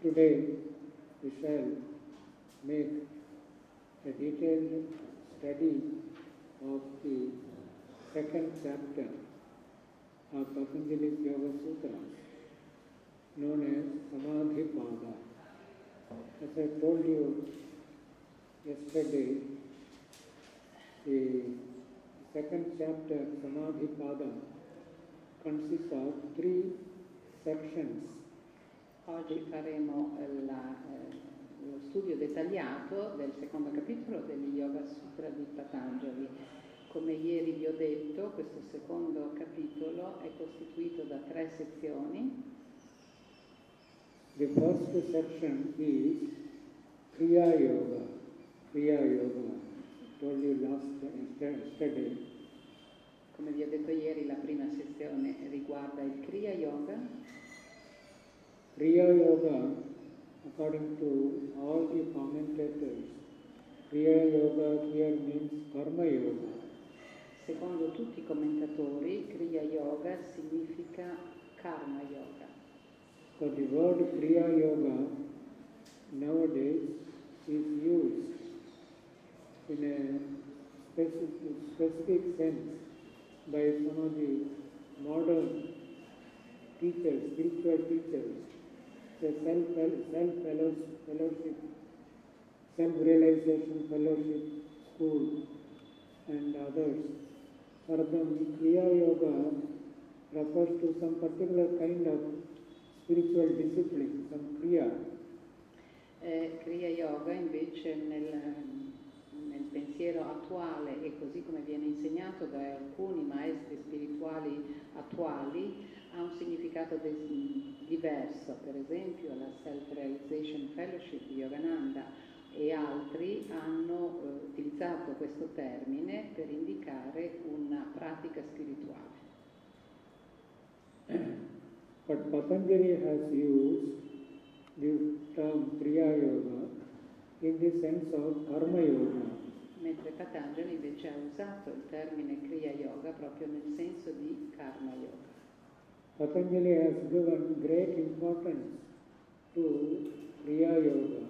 Today we shall make a detailed study of the second chapter of Patanjali's Yoga Sutra, known as Samadhipada. As I told you yesterday, the second chapter, Samadhipada, consists of three sections. Oggi faremo la, eh, lo studio dettagliato del secondo capitolo degli Yoga Sutra di Patanjali. Come ieri vi ho detto, questo secondo capitolo è costituito da tre sezioni. The first section is Kriya Yoga. Kriya Yoga. I told you last yesterday. Come vi ho detto ieri, la prima sezione riguarda il Kriya Yoga. Kriya Yoga, according to all the commentators, Kriya Yoga here means Karma Yoga. Secondo tutti i commentatori, Kriya Yoga significa Karma Yoga. So the word Kriya Yoga nowadays is used in a specific, specific sense by some of the modern teachers, spiritual teachers, the self self fellowship, self realization fellowship school, and others. For them, Kriya Yoga refers to some particular kind of spiritual discipline, some Kriya. Eh, Kriya Yoga invece nel, nel pensiero attuale e così come viene insegnato da alcuni maestri spirituali attuali ha un significato diverso, per esempio la Self-Realization Fellowship di Yogananda e altri hanno eh, utilizzato questo termine per indicare una pratica spirituale. But Patanjali has used the term Kriya Yoga in the sense of Karma Yoga. Mentre Patanjali invece ha usato il termine Kriya Yoga proprio nel senso di Karma Yoga. Patanjali has given great importance to Kriya Yoga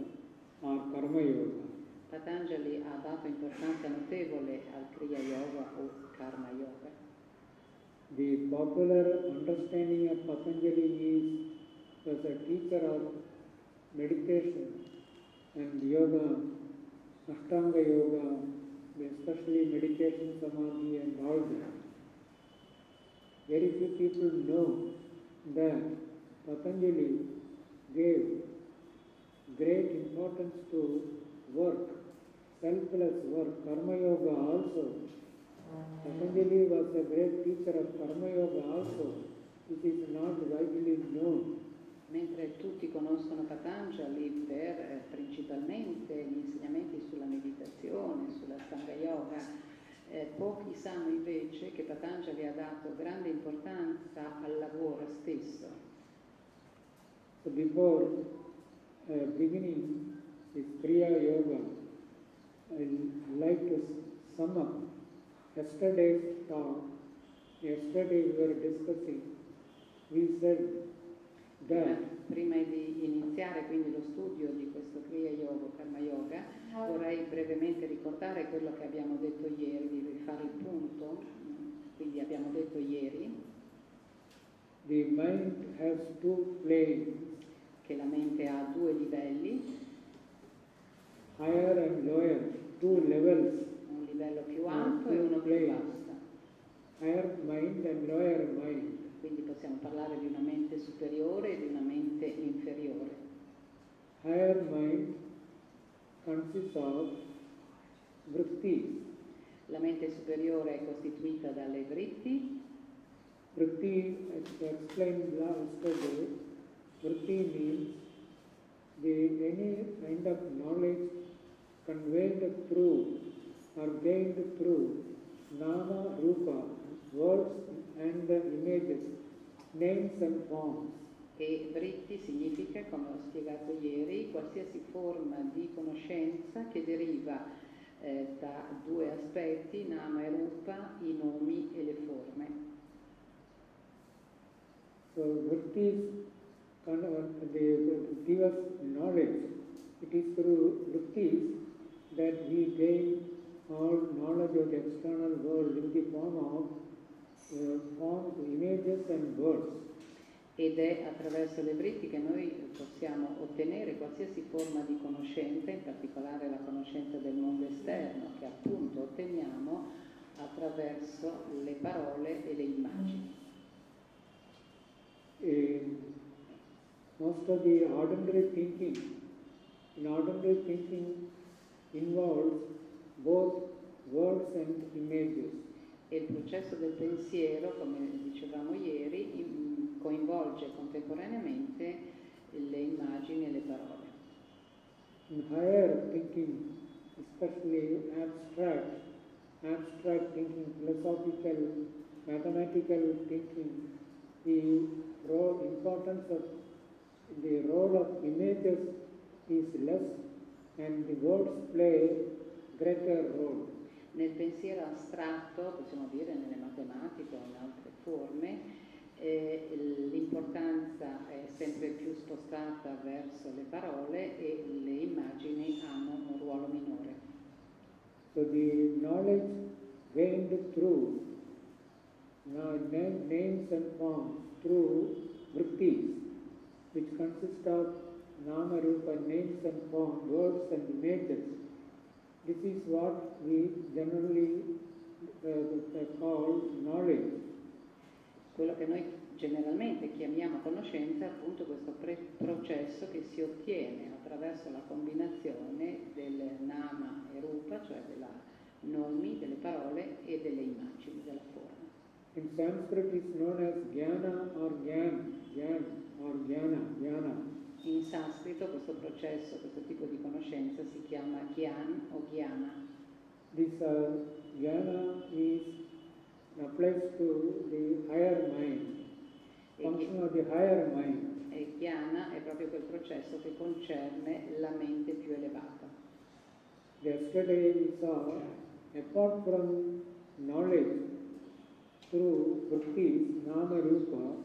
or Karma Yoga. Patanjali ha dato importanza notevole al Kriya Yoga o Karma Yoga. The popular understanding of Patanjali is as a teacher of meditation and yoga, Ashtanga yoga, especially meditation, samadhi, and all that. Very few people know that Patanjali gave great importance to work, selfless work, karma yoga also. Patanjali was a great teacher of karma yoga also. It is not widely known. Mentre tutti conoscono Patanjali per eh, principalmente gli insegnamenti sulla meditazione, sulla Sangha Yoga, eh, pochi sanno invece che Patanjali ha dato grande importanza al lavoro stesso. So before uh, beginning this Kriya Yoga, I'd like to sum up yesterday's talk. Yesterday we were discussing, we said that Prima di iniziare quindi lo studio di questo Kriya Yoga o Karma Yoga, vorrei brevemente ricordare quello che abbiamo detto ieri, di rifare il punto. Quindi abbiamo detto ieri che la mente ha due livelli, higher and lower, two levels, un livello più alto e uno più basso. higher mind and lower mind. Quindi possiamo parlare di una mente superiore e di una mente inferiore. Higher mind consists of vritti. La mente superiore è costituita dalle vritti, Vritti, as explained yesterday, vritti means the any kind of knowledge conveyed through or gained through nama, rupa, words and images, names and forms. e vritti significa, come ho spiegato ieri, qualsiasi forma di conoscenza che deriva eh, da due aspetti, nama e rupa, i nomi e le forme. So vrittis con- uh, they give us knowledge. It is through vrittis that we gain all knowledge of the external world in the form of forms, images and words. ed è attraverso le vritti che noi possiamo ottenere qualsiasi forma di conoscenza, in particolare la conoscenza del mondo esterno, che appunto otteniamo attraverso le parole e le immagini. in most of the ordinary thinking, in ordinary thinking involves both words and images. E il processo del pensiero, come dicevamo ieri, in- coinvolge contemporaneamente le immagini e le parole. In higher thinking, especially abstract, abstract thinking, philosophical, mathematical thinking, the role, importance of the role of images is less and the words play greater role. Nel pensiero astratto, possiamo dire nelle matematiche o in altre forme, eh, l'importanza è sempre più spostata verso le parole e le immagini hanno un ruolo minore. So the knowledge gained through names and forms, through vrittis, which consist of nama, rupa, names and forms, words and images. This is what we generally uh, call knowledge. Quello che noi generalmente chiamiamo conoscenza è appunto questo pre- processo che si ottiene attraverso la combinazione del nama e rupa, cioè della nomi, delle parole e delle immagini, della forma. In Sanskrit it's known as jnana or gyan, gyan or jnana, jnana. In sanscrito questo processo, questo tipo di conoscenza si chiama gyan o jnana. This uh, jnana is applies to the higher mind, function of the higher mind. e jnana è proprio quel processo che concerne la mente più elevata. Yesterday we saw, apart from knowledge through vrittis, nama rupa,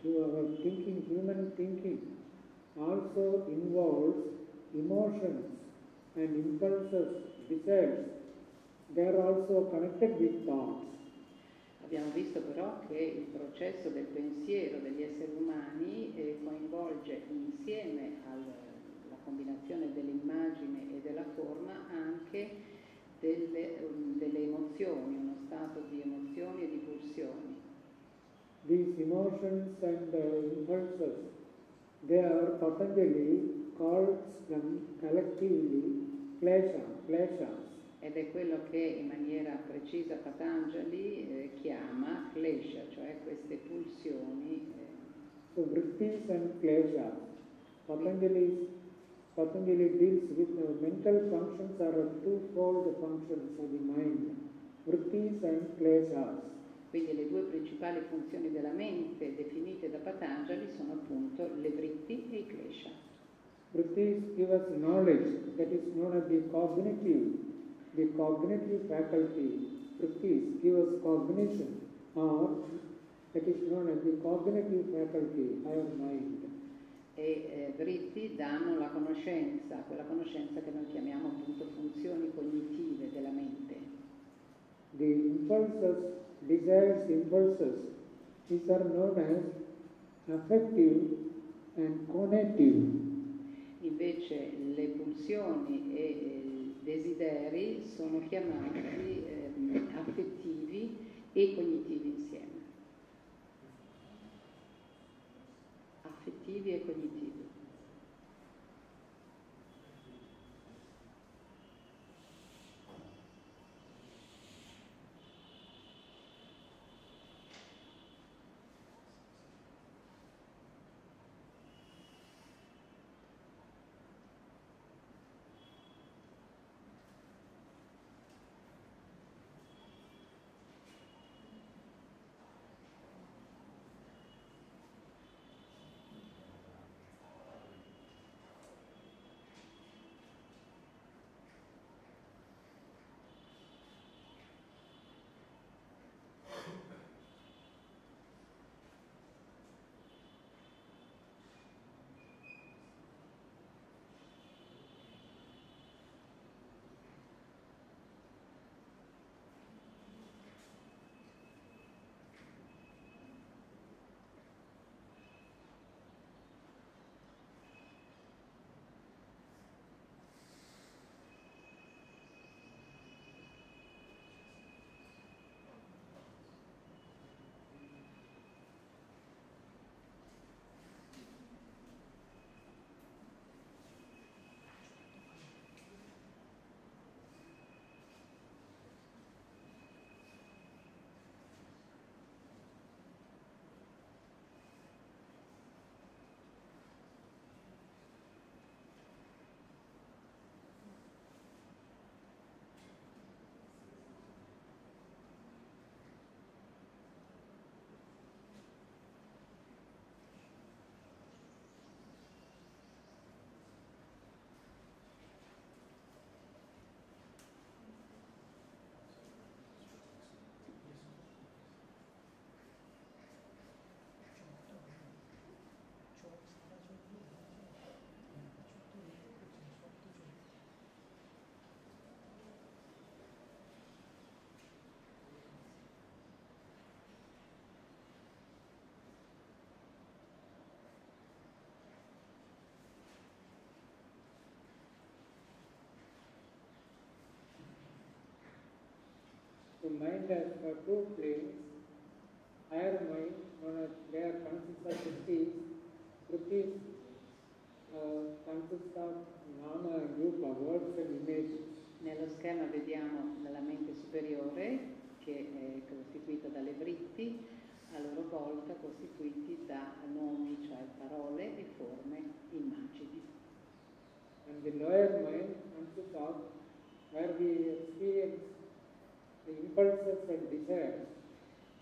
through our thinking, human thinking, also involves emotions and impulses, desires. They are also connected with thoughts. Abbiamo visto però che il processo del pensiero degli esseri umani eh, coinvolge insieme alla combinazione dell'immagine e della forma anche delle, um, delle emozioni, uno stato di emozioni e di pulsioni. These emotions and uh, impulses, they are Patanjali calls them collectively klesha, kleshas. Ed è quello che in maniera precisa Patanjali eh, chiama klesha, cioè queste pulsioni. eh, So vrittis and kleshas. Patanjali, Patanjali deals with uh, mental functions are twofold functions of the mind. Vrittis and kleshas. Quindi le due principali funzioni della mente definite da Patanjali sono appunto le vritti e i klesha. Vrittis give us knowledge that is known as the cognitive, the cognitive faculty. Vrittis give us cognition or that is known as the cognitive faculty, higher mind. E eh, vritti danno la conoscenza, quella conoscenza che noi chiamiamo appunto funzioni cognitive della mente. The impulses, desires, impulses, these are known as affective and conative. Invece le pulsioni e eh, i desideri sono chiamati ehm, affettivi e cognitivi insieme. Affettivi e cognitivi. Mind has got two planes. Higher mind, known as they are consists of fifty. Fifty uh, consists of nama and rupa, words and images. Nello schema vediamo nella mente superiore, che è costituita dalle vritti, a loro volta costituiti da nomi, cioè parole e forme, immagini. And the lower mind consists of where we experience impulses and desires.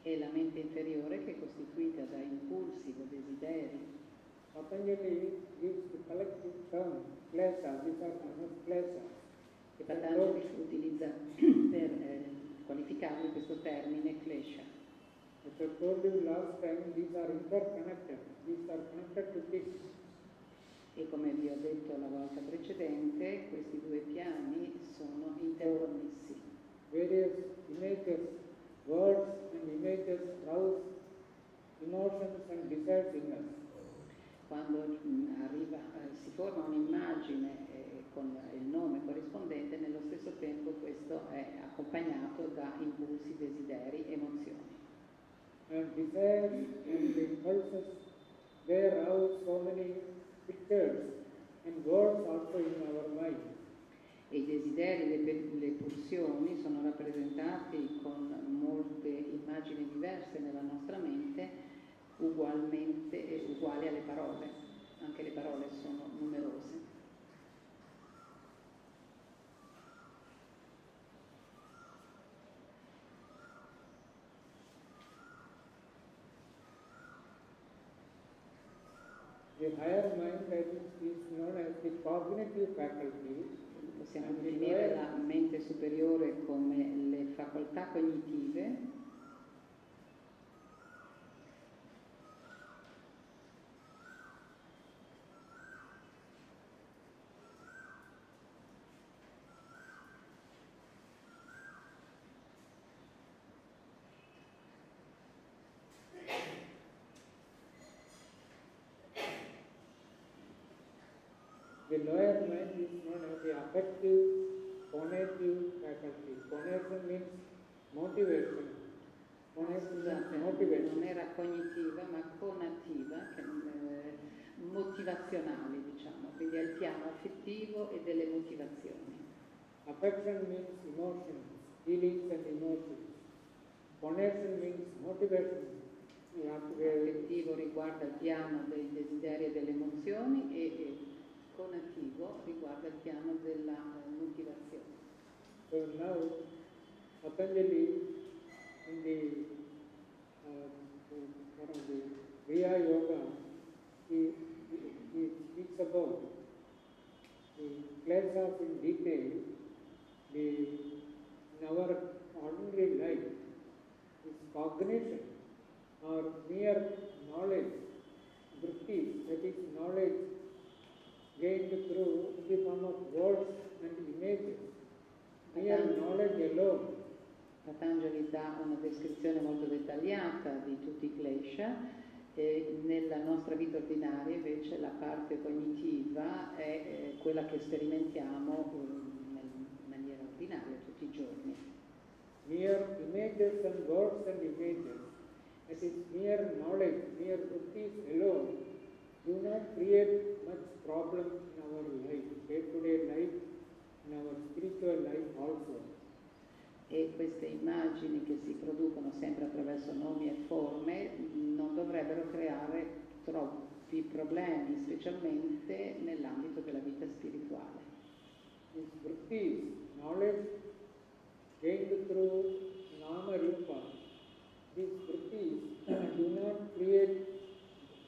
E la mente inferiore che è costituita da impulsi, da desideri. Patanjali gives the collective term klesa, these are known as. E Patanjali utilizza per eh, qualificarli questo termine klesha. As I told you last time, these are interconnected. These are connected to this. E come vi ho detto la volta precedente, questi due piani sono interconnessi. Various images, words and images rouse emotions and desires in us. Quando mm, arriva, eh, si forma un'immagine eh, con il nome corrispondente, nello stesso tempo questo è accompagnato da impulsi, desideri, emozioni. And desires and impulses, they rouse so many pictures and words also in our mind. E i desideri, le, le pulsioni sono rappresentati con molte immagini diverse nella nostra mente, ugualmente eh, uguali alle parole. Anche le parole sono numerose. The higher mind that is known as the cognitive faculty. Possiamo definire la mente superiore come le facoltà cognitive The lower mind is known as the affective conative faculty. Conation means motivation. Scusate, non motivation. era cognitiva ma conativa, che, eh, motivazionali diciamo, quindi è il piano affettivo e delle motivazioni. Affection means emotions, feelings and emotions. Conation means motivation. You have to be Affettivo riguarda il piano dei desideri e delle emozioni e, e conativo riguarda il piano della eh, motivazione. So now, Patanjali, in the, uh, one of the Yoga, he, he, speaks about the klesas in detail, the, in our ordinary life, is cognition or mere knowledge, vritti, that is knowledge gained through in the form of words and images. Mere knowledge alone Patanjali dà una descrizione molto dettagliata di tutti i klesha e nella nostra vita ordinaria invece la parte cognitiva è eh, quella che sperimentiamo eh, in maniera ordinaria tutti i giorni. mere images and words and images, that is mere knowledge, mere vrittis alone, do not create much problem in our life, day-to-day life, in our spiritual life also. E queste immagini che si producono sempre attraverso nomi e forme non dovrebbero creare troppi problemi, specialmente nell'ambito della vita spirituale. These vrittis, knowledge gained through nama rupa, these vrittis do not create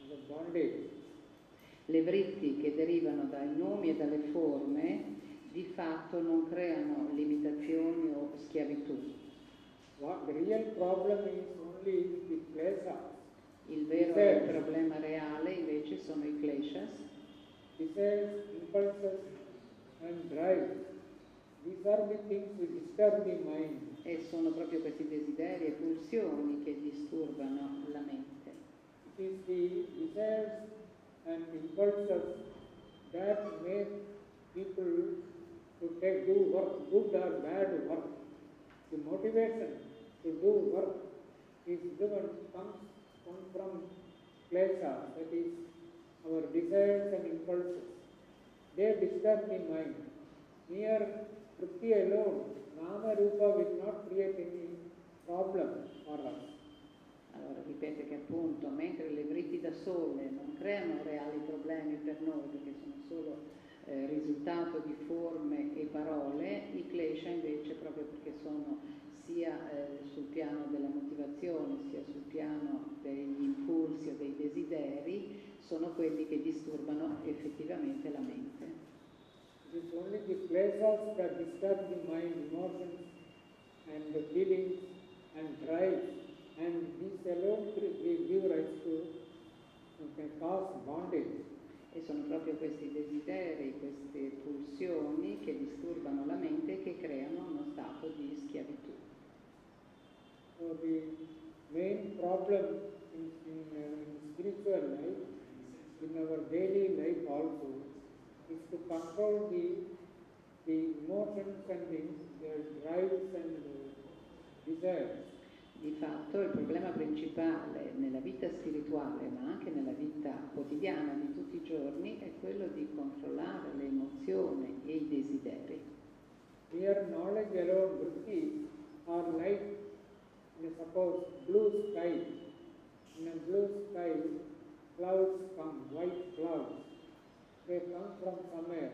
the bondage. Le vritti che derivano dai nomi e dalle forme di fatto non creano limitazioni o schiavitù. Il vero Desires. problema reale invece sono i kleshas, desires, impulses, and drive. These are the things which disturb the mind. e sono proprio questi desideri e pulsioni che disturbano la mente. It is the desires and impulses that make people to take do work, good or bad work. the motivation to do work is given comes come from klesha, that is our desires and impulses. They disturb the mind. Mere vritti alone, nama rupa will not create any problem for us. Allora ripete che appunto mentre le vritti da sole non creano reali problemi per noi perché sono solo eh, risultato di forme e parole, i klesha invece proprio perché sono sia eh, sul piano della motivazione sia sul piano degli impulsi o dei desideri sono quelli che disturbano effettivamente la mente. It is only the pleasures that disturb the mind, emotions and the feelings and drives and these alone will give rise to can cause bondage. E sono proprio questi desideri, queste pulsioni che disturbano la mente e che creano uno stato di schiavitù. So the main problem in, in, uh, in spiritual life, in our daily life also, is to control the, the emotions and the, the drives and the desires. Di fatto il problema principale nella vita spirituale, ma anche nella vita quotidiana di tutti i giorni, è quello di controllare le emozioni e i desideri. Mere knowledge alone, vritti, are like, suppose, blue sky. In a blue sky, clouds come, white clouds. They come from somewhere,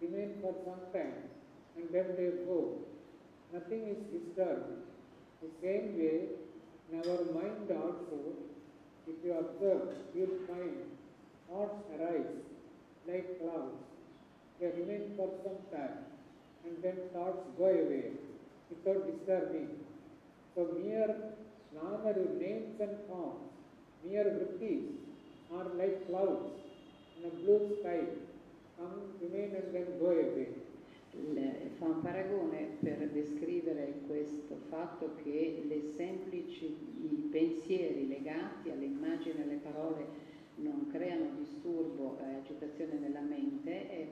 remain for some time, and then they go. Nothing is disturbed. The same way, in our mind also, if you observe, you'll find thoughts arise like clouds. They remain for some time, and then thoughts go away without disturbing. So mere namaru names and forms, mere vrittis are like clouds in a blue sky, come, remain and then go away. Fa un paragone per descrivere questo fatto che le semplici i pensieri legati alle immagini e alle parole non creano disturbo e agitazione nella mente e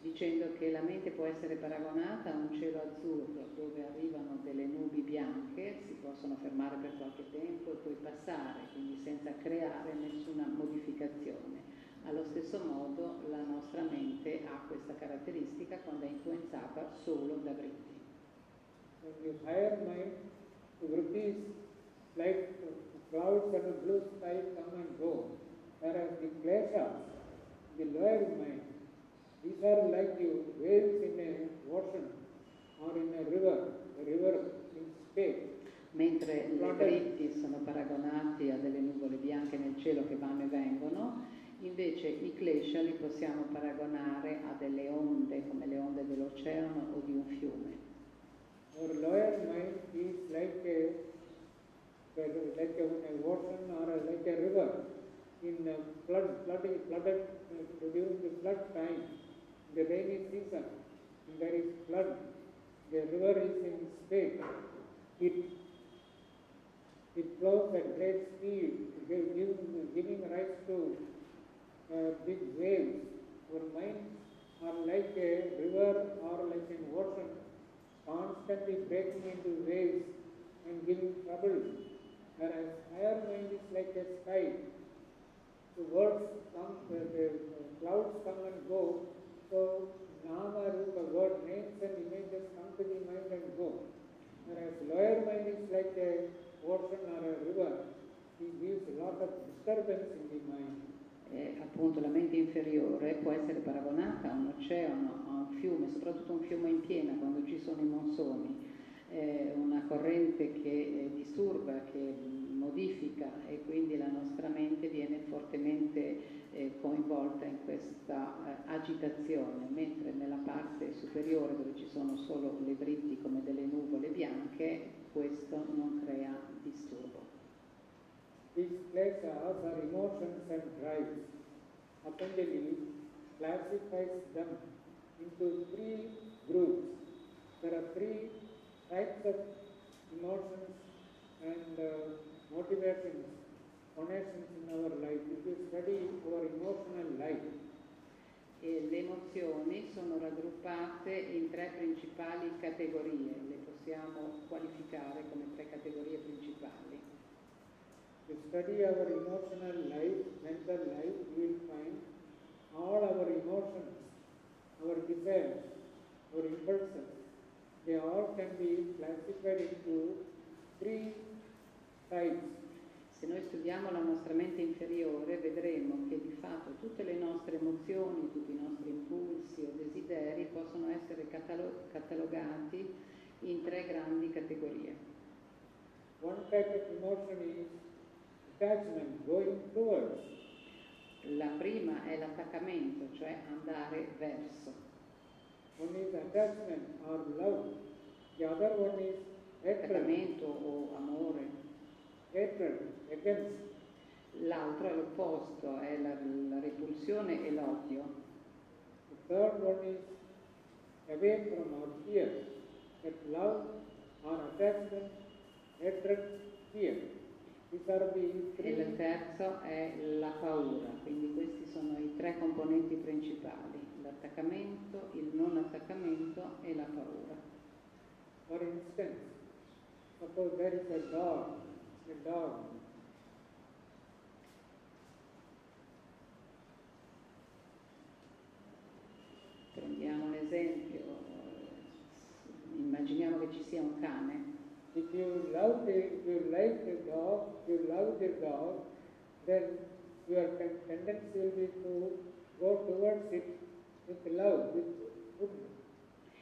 dicendo che la mente può essere paragonata a un cielo azzurro dove arrivano delle nubi bianche, si possono fermare per qualche tempo e poi passare, quindi senza creare nessuna modificazione. Allo stesso modo la nostra mente ha questa caratteristica quando è influenzata solo da vritti. In the higher mind, the vrittis like clouds and a blue sky come and go, whereas the kleshas, the lower mind, these are like the waves in a ocean or in a river, a river in space. Mentre le vritti sono paragonati a delle nuvole bianche nel cielo che vanno e vengono, invece i klesha li possiamo paragonare a delle onde come le onde dell'oceano o di un fiume. Our lower mind is like a ocean or like a river in flood, flooding, flooded flood time, the rainy season, there flood. The river is in state. It flows at great speed, gi- giving, rise to big waves. Our minds are like a river or like an ocean, constantly breaking into waves and giving trouble. Whereas higher mind is like a sky. The words come, the, the clouds come and go. So nama, rupa, word, names and images come to the mind and go. Whereas lower mind is like a ocean or a river. It gives a lot of disturbance in the mind. E appunto la mente inferiore può essere paragonata a un oceano, a un fiume, soprattutto un fiume in piena quando ci sono i monsoni, È una corrente che eh, disturba, che modifica e quindi la nostra mente viene fortemente eh, coinvolta in questa eh, agitazione, mentre nella parte superiore dove ci sono solo le britti come delle nuvole bianche, questo non crea disturbo. These kleshas are emotions and drives. Patanjali classifies them into three groups. There are three types of emotions and uh, motivations, connections in our life. If you study our emotional life, E le emozioni sono raggruppate in tre principali categorie, le possiamo qualificare come tre categorie principali. To study our emotional life, mental life, we will find all our emotions, our desires, our impulses, they all can be classified into three types. Se noi studiamo la nostra mente inferiore vedremo che di fatto tutte le nostre emozioni, tutti i nostri impulsi o desideri possono essere catalo- catalogati in tre grandi categorie. One type of emotion is attachment, going towards. La prima è l'attaccamento, cioè andare verso. One is attachment or love. The other one is Attaccamento o amore. hatred against. L'altro è l'opposto, è la, la repulsione e l'odio. The third one is away from or fear. That love or attachment, hatred, fear. E il terzo è la paura, quindi questi sono i tre componenti principali, l'attaccamento, il non attaccamento e la paura. For instance, suppose there is a dog, a dog. Prendiamo un esempio, immaginiamo che ci sia un cane, If you love the, if you like the dog, you love the dog, then your ten- tendency will be to go towards it with love, with.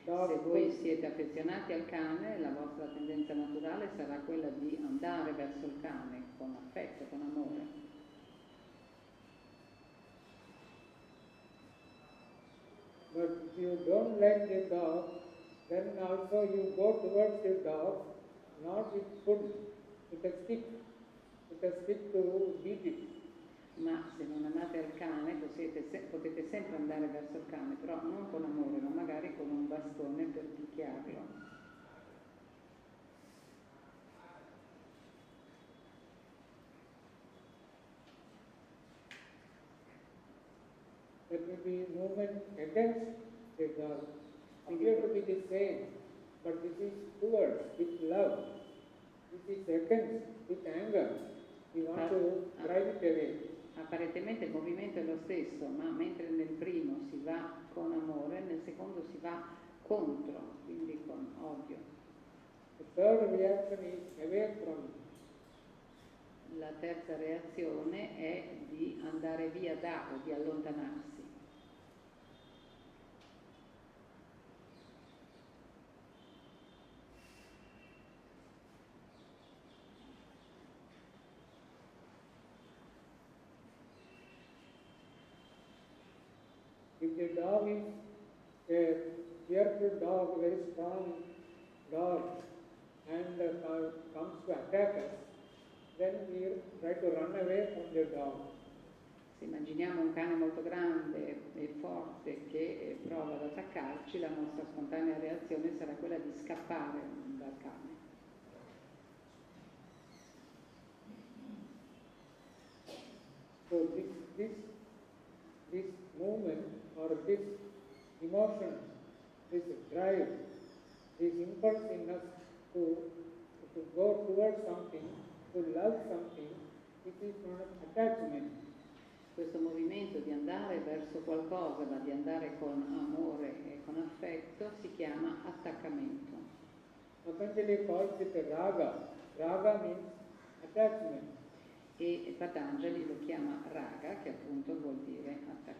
Dog Se voi siete affezionati al cane, la vostra tendenza naturale sarà quella di andare verso il cane con affetto, con amore. But if you don't like the dog, then also you go towards the dog, not with food, with a stick, with a stick to beat it. Ma se non amate il cane se- potete sempre andare verso il cane, però non con amore, ma magari con un bastone per picchiarlo. There will be movement against the dog. Appear to be the same, but this is towards with love. This is against with anger. We want to drive it away. Apparentemente il movimento è lo stesso, ma mentre nel primo si va con amore, nel secondo si va contro, quindi con odio. La terza reazione è di andare via da o di allontanarsi. The dog is a fearful dog, very strong dog, and uh, comes to attack us, then we try to run away from the dog. Se immaginiamo un cane molto grande e forte che eh, prova ad attaccarci, la nostra spontanea reazione sarà quella di scappare dal cane. So this, this, this or this emotion, this drive, this impulse in us to, to go towards something, to love something, it is as attachment. Questo movimento di andare verso qualcosa, ma di andare con amore e con affetto, si chiama attaccamento. Patanjali calls it raga. Raga means attachment. E Patanjali lo chiama raga, che appunto vuol dire attaccamento.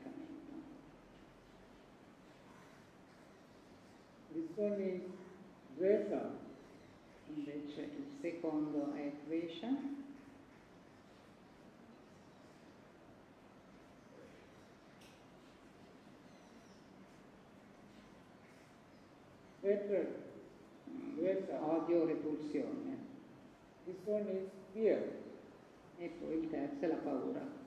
One is dvesha. Invece il secondo è dvesha. odio, repulsione. This one is fear. E poi il terzo è la paura.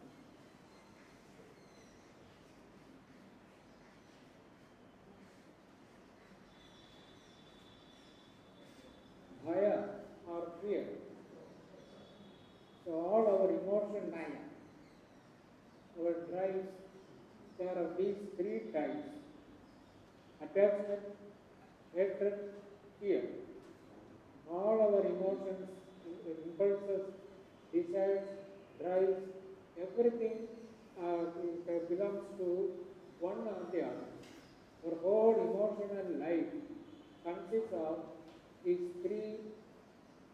Fear. So all our emotions, Bhaya. our drives, there are these three types. Attachment, hatred, fear. all our emotions, impulses, desires, drives, everything uh, belongs to one or the other. Our whole emotional life consists of these three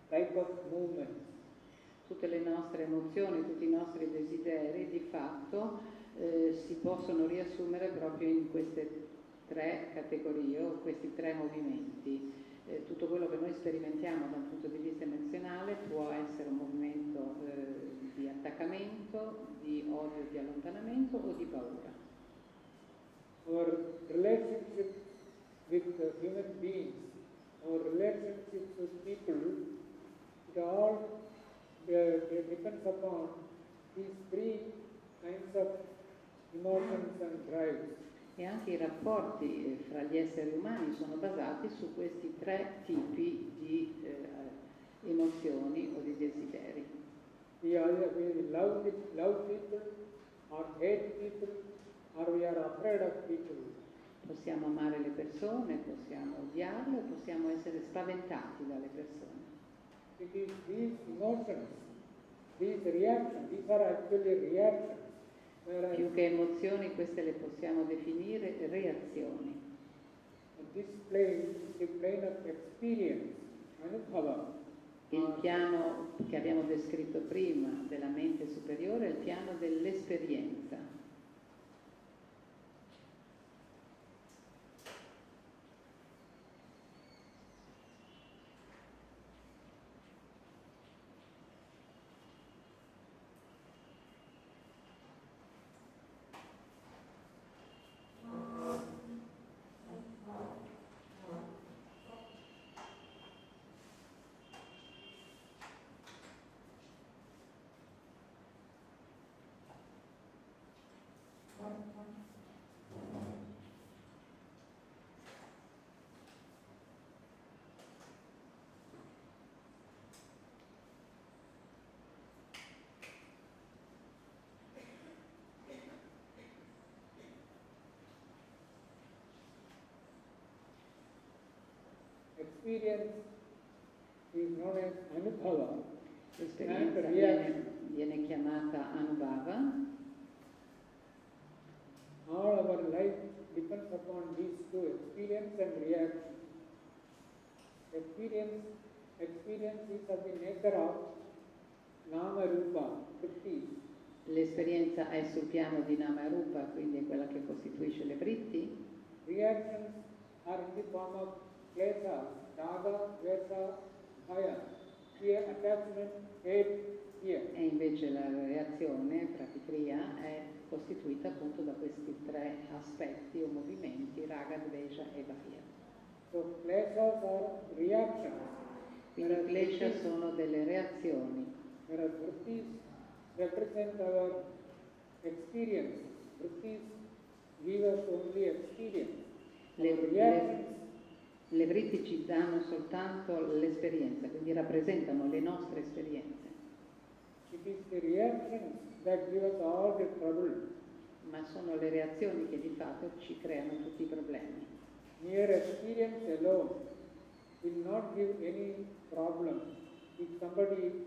type of movements. Tutte le nostre emozioni, tutti i nostri desideri di fatto eh, si possono riassumere proprio in queste tre categorie o questi tre movimenti. Eh, tutto quello che noi sperimentiamo da un punto di vista emozionale può essere un movimento eh, di attaccamento, di odio, di allontanamento o di paura. Our relationship with human beings, our relationships with people, it all uh, depends upon these three kinds of emotions and drives. E anche i rapporti eh, fra gli esseri umani sono basati su questi tre tipi di eh, emozioni o di desideri. We either we love, love people or hate people or we are afraid of people. Possiamo amare le persone, possiamo odiarle, possiamo essere spaventati dalle persone. It is these emotions, these reactions, these are actually reactions. Whereas Più che emozioni, queste le possiamo definire reazioni. this plane is the plane of experience, anubhava. Il piano che abbiamo descritto prima della mente superiore è il piano dell'esperienza. Experience is known as anubhava. L'esperienza viene, viene chiamata anubhava All our life depends upon these two, experience and reaction. Experience, experience is of the nature of nama rupa, vritti. L'esperienza è sul piano di Nama Rupa, quindi è quella che costituisce le vritti. Reactions are in the form of klesa, raga, dvesa, bhaya. Fear, attachment, hate, fear. E invece la reazione, pratikriya, è costituita appunto da questi tre aspetti o movimenti, raga, dvesha e bhaya. So klesas are reactions. Quindi Whereas klesha sono delle reazioni, Whereas vrittis represent our experience. Vrittis give us only experience. Le- reactions le vritti ci danno soltanto l'esperienza, quindi rappresentano le nostre esperienze, ma sono le reazioni che di fatto ci creano tutti i problemi. Mere experience alone will not give any problem. If somebody,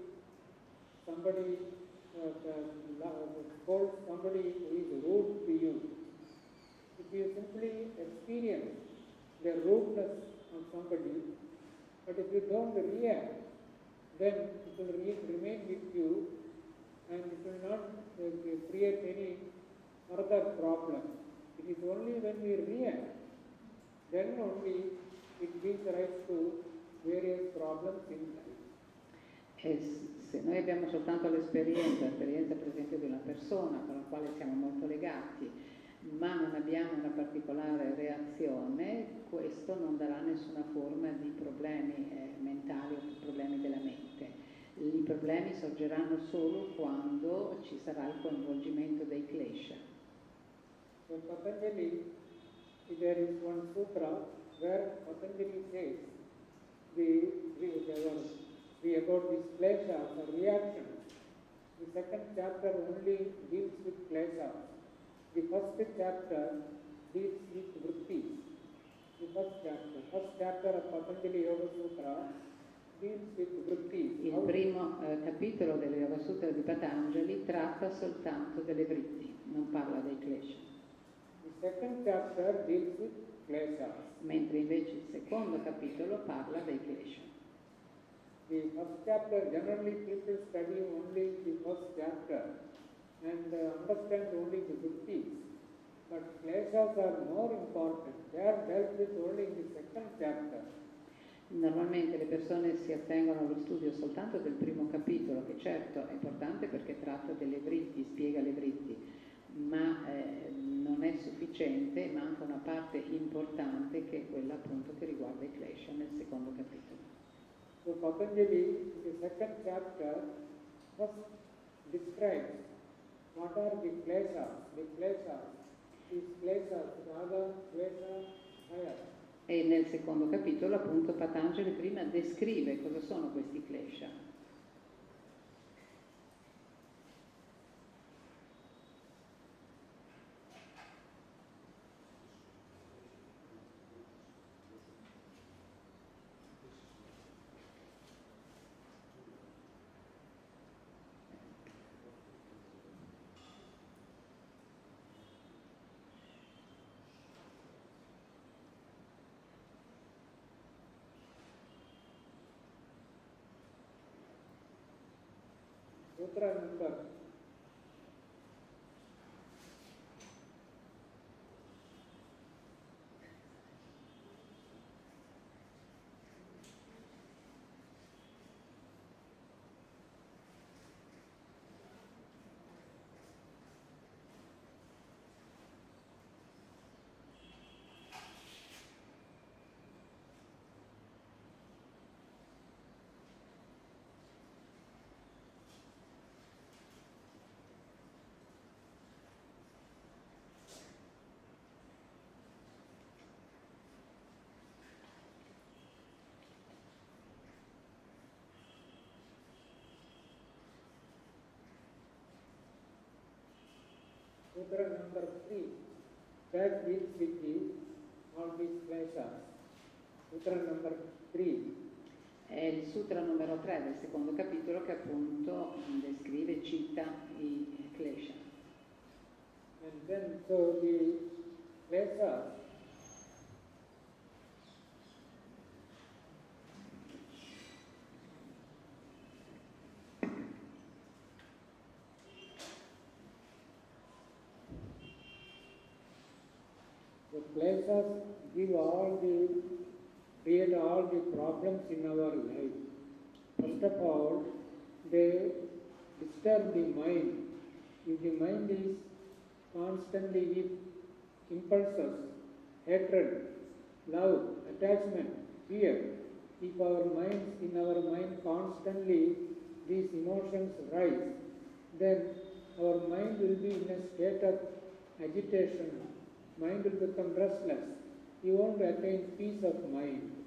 somebody uh, scolds somebody who is rude to you, if you simply experience the rudeness of somebody, but if you don't react, then it will re- remain with you and it will not uh, create any further problem. It is only when we react, then only it gives rise to various problems in life. E se noi abbiamo soltanto l'esperienza, l'esperienza per esempio di una persona con la quale siamo molto legati, ma non abbiamo una particolare reazione, questo non darà nessuna forma di problemi eh, mentali o problemi della mente. I problemi sorgeranno solo quando ci sarà il coinvolgimento dei klesha. So Patanjali, there is one sutra where Patanjali says the, the, the, the about this klesha or reaction. The second chapter only deals with klesha. The first chapter deals with vritti. The first chapter, first chapter of Patanjali Yoga Sutra deals with vritti. Il primo eh, capitolo delle Yoga Sutra di Patanjali tratta soltanto delle vritti, non parla dei klesha, The second chapter deals with kleshas. mentre invece il secondo capitolo parla dei klesha. The first chapter, generally people study only the first chapter and understand only the vrittis. But kleshas are more important. They are dealt with only in the second chapter. Normalmente le persone si attengono allo studio soltanto del primo capitolo, che certo è importante perché tratta delle vritti, spiega le vritti, ma eh, non è sufficiente, manca una parte importante che è quella appunto che riguarda i klesha nel secondo capitolo. So Patanjali, in the second chapter, first describes what are the kleshas, the kleshas, these kleshas, raga, dvesha, bhaya. E nel secondo capitolo appunto Patanjali prima descrive cosa sono questi klesha. Sutra number Sutra number three, that deals with the, all these kleshas. Sutra number three, È il sutra numero 3 del secondo capitolo che appunto descrive, cita i klesha. and then so the kleshas The us give all the, create all the problems in our life. First of all, they disturb the mind. If the mind is constantly with impulses, hatred, love, attachment, fear, if our minds, in our mind constantly these emotions rise, then our mind will be in a state of agitation, mind will become restless, you won't attain peace of mind.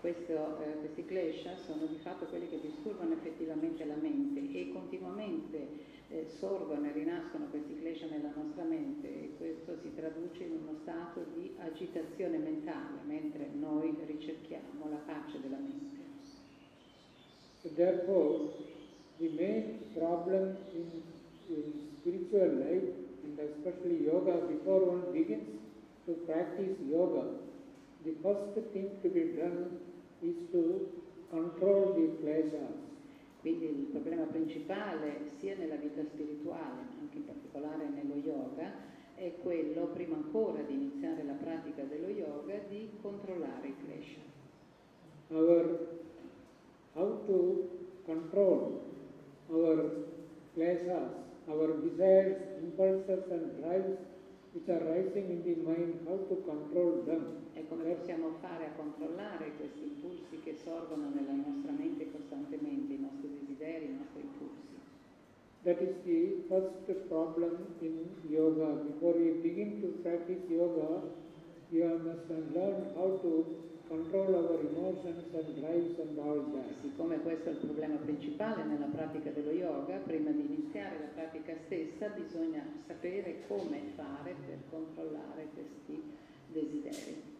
Questo, eh, questi klesha sono di fatto quelli che disturbano effettivamente la mente e continuamente eh, sorgono e rinascono questi klesha nella nostra mente e questo si traduce in uno stato di agitazione mentale mentre noi ricerchiamo la pace della mente. So therefore, the main problem in, in spiritual life, and especially yoga, before one begins to practice yoga, the first thing to be done is to control the kleshas. Quindi il problema principale sia nella vita spirituale, ma anche in particolare nello yoga, è quello, prima ancora di iniziare la pratica dello yoga, di controllare i klesha. Our how to control our kleshas, our desires, impulses, and drives which are rising in the mind, how to control them. E come possiamo fare a controllare questi impulsi che sorgono nella nostra mente costantemente, i nostri desideri, i nostri impulsi? That is the first problem in yoga. Before we begin to practice yoga, we must learn how to control our emotions and drives and all that. siccome questo è il problema principale nella pratica dello yoga, prima di iniziare la pratica stessa bisogna sapere come fare per controllare questi desideri.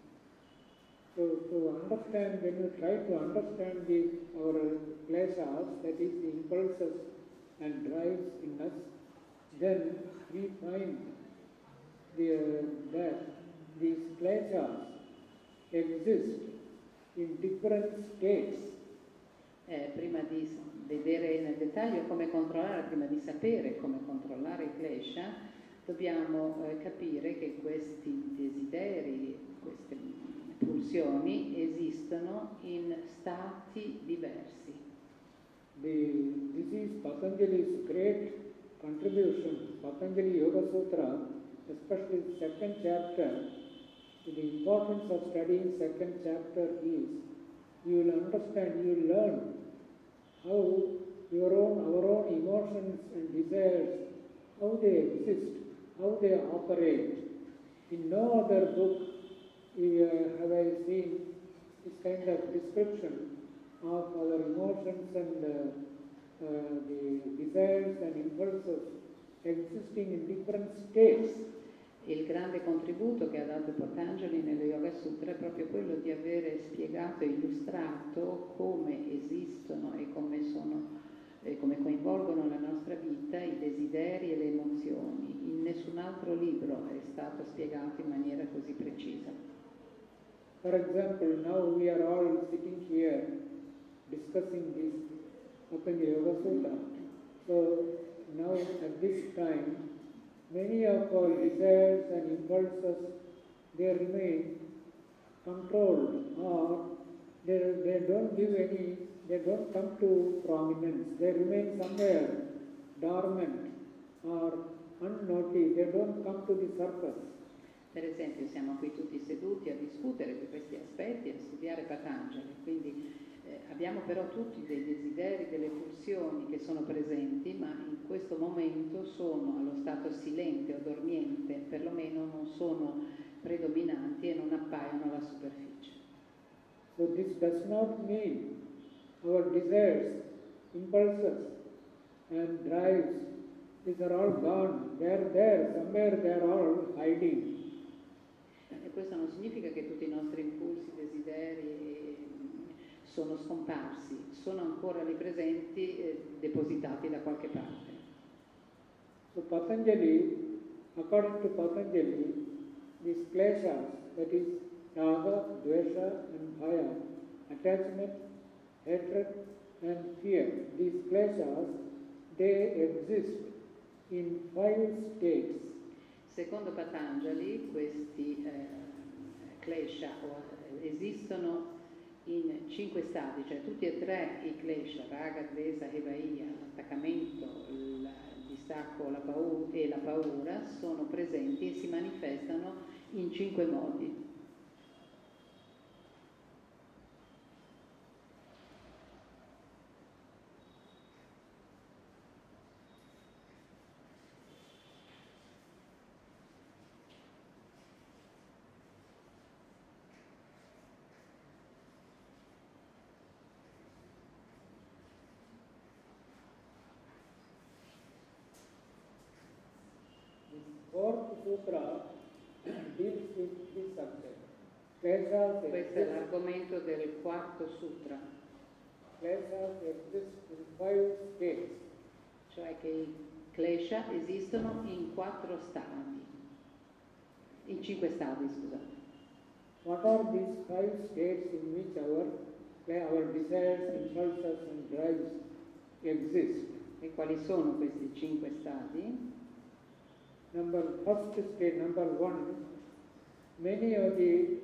So to understand, when you try to understand the, our kleshas, that is the impulses and drives in us, then we find the, that these kleshas exist in different states. Eh, prima di vedere nel dettaglio come controllare, prima di sapere come controllare il klesha, dobbiamo eh, capire che questi desideri, queste pulsioni esistono in stati diversi. The, this is Patanjali's great contribution, Patanjali Yoga Sutra, especially the second chapter. The importance of studying second chapter is you will understand, you will learn how your own, our own emotions and desires, how they exist, how they operate. In no other book uh, have I seen this kind of description of our emotions and uh, uh, the desires and impulses existing in different states. Il grande contributo che ha dato Patanjali nello Yoga Sutra è proprio quello di avere spiegato e illustrato come esistono e come, sono, e come coinvolgono la nostra vita i desideri e le emozioni. In nessun altro libro è stato spiegato in maniera così precisa. For example, now we are all sitting here discussing this Patanjali Yoga Sutra. So now at this time, many of our desires and impulses, they remain controlled or they, they don't give any, they don't come to prominence. They remain somewhere dormant or unnoticed. They don't come to the surface. Per esempio siamo qui tutti seduti a discutere di questi aspetti, a studiare Patanjali, quindi abbiamo però tutti dei desideri, delle pulsioni che sono presenti, ma in questo momento sono allo stato silente o dormiente, perlomeno non sono predominanti e non appaiono alla superficie. So this does not mean our desires, impulses and drives, these are all gone. They are there, somewhere they are all hiding. E questo non significa che tutti i nostri impulsi, desideri eh, sono scomparsi, sono ancora lì presenti, eh, depositati da qualche parte. So Patanjali, according to Patanjali, these kleshas, that is raga, dvesha and bhaya, attachment, hatred and fear, these kleshas, they exist in five states. Secondo Patanjali questi eh, klesha o- esistono in cinque stadi, cioè tutti e tre i klesha, raga, dvesa e vaia, l'attaccamento, il distacco la pau- e la paura, sono presenti e si manifestano in cinque modi. This fourth sutra deals with this subject. Questo è l'argomento del quarto sutra, kleshas exist in five states. cioè che i klesha esistono in quattro stadi, in cinque stadi, scusate. What are these five states in which our, our desires, impulses and drives exist? E quali sono questi cinque stadi? Number first state, number one, many of the,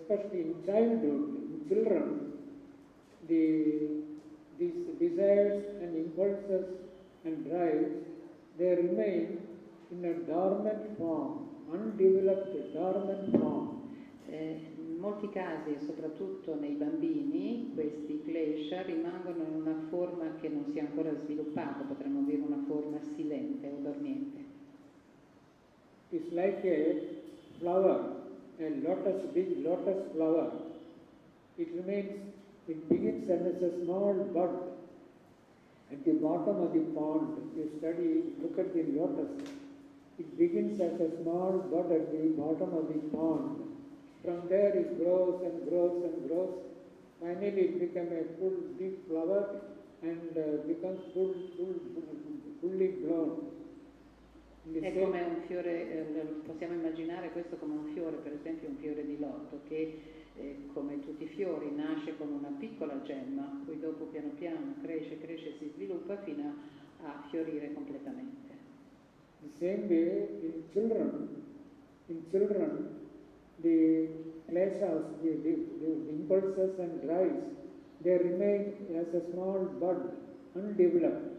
especially in childhood, in children, the these desires and impulses and drives, they remain in a dormant form, undeveloped dormant form. Eh, in molti casi, soprattutto nei bambini, questi klesha rimangono in una forma che non si è ancora sviluppata, potremmo dire una forma silente o dormiente. It's like a flower, a lotus, big lotus flower. It remains, it begins as a small bud at the bottom of the pond. You study, look at the lotus. It begins as a small bud at the bottom of the pond. From there it grows and grows and grows. Finally it becomes a full big flower and uh, becomes full, full, fully blown. È come un fiore, eh, possiamo immaginare questo come un fiore, per esempio un fiore di lotto, che eh, come tutti i fiori nasce con una piccola gemma, poi dopo piano piano cresce, cresce si sviluppa fino a, fiorire completamente. The same way in children, in children, the kleshas, the, the, the impulses and drives, they remain as a small bud, undeveloped.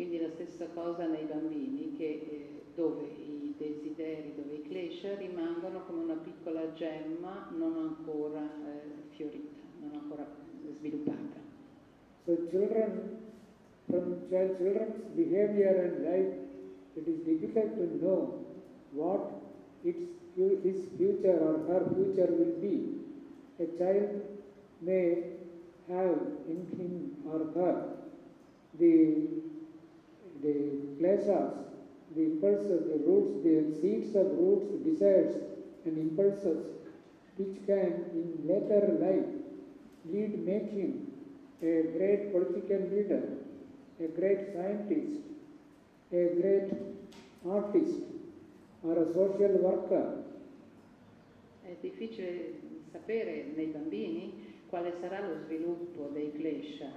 Quindi la stessa cosa nei bambini, che, eh, dove i desideri, dove i klesha rimangono come una piccola gemma non ancora eh, fiorita, non ancora sviluppata. So children, from child, children's behavior and life, it is difficult to know what its, his future or her future will be. A child may have in him or her the, the pleasures, the impulses, the roots, the seeds of roots, desires and impulses, which can in later life lead, make him a great political leader, a great scientist, a great artist, or a social worker. È difficile sapere nei bambini quale sarà lo sviluppo dei klesha,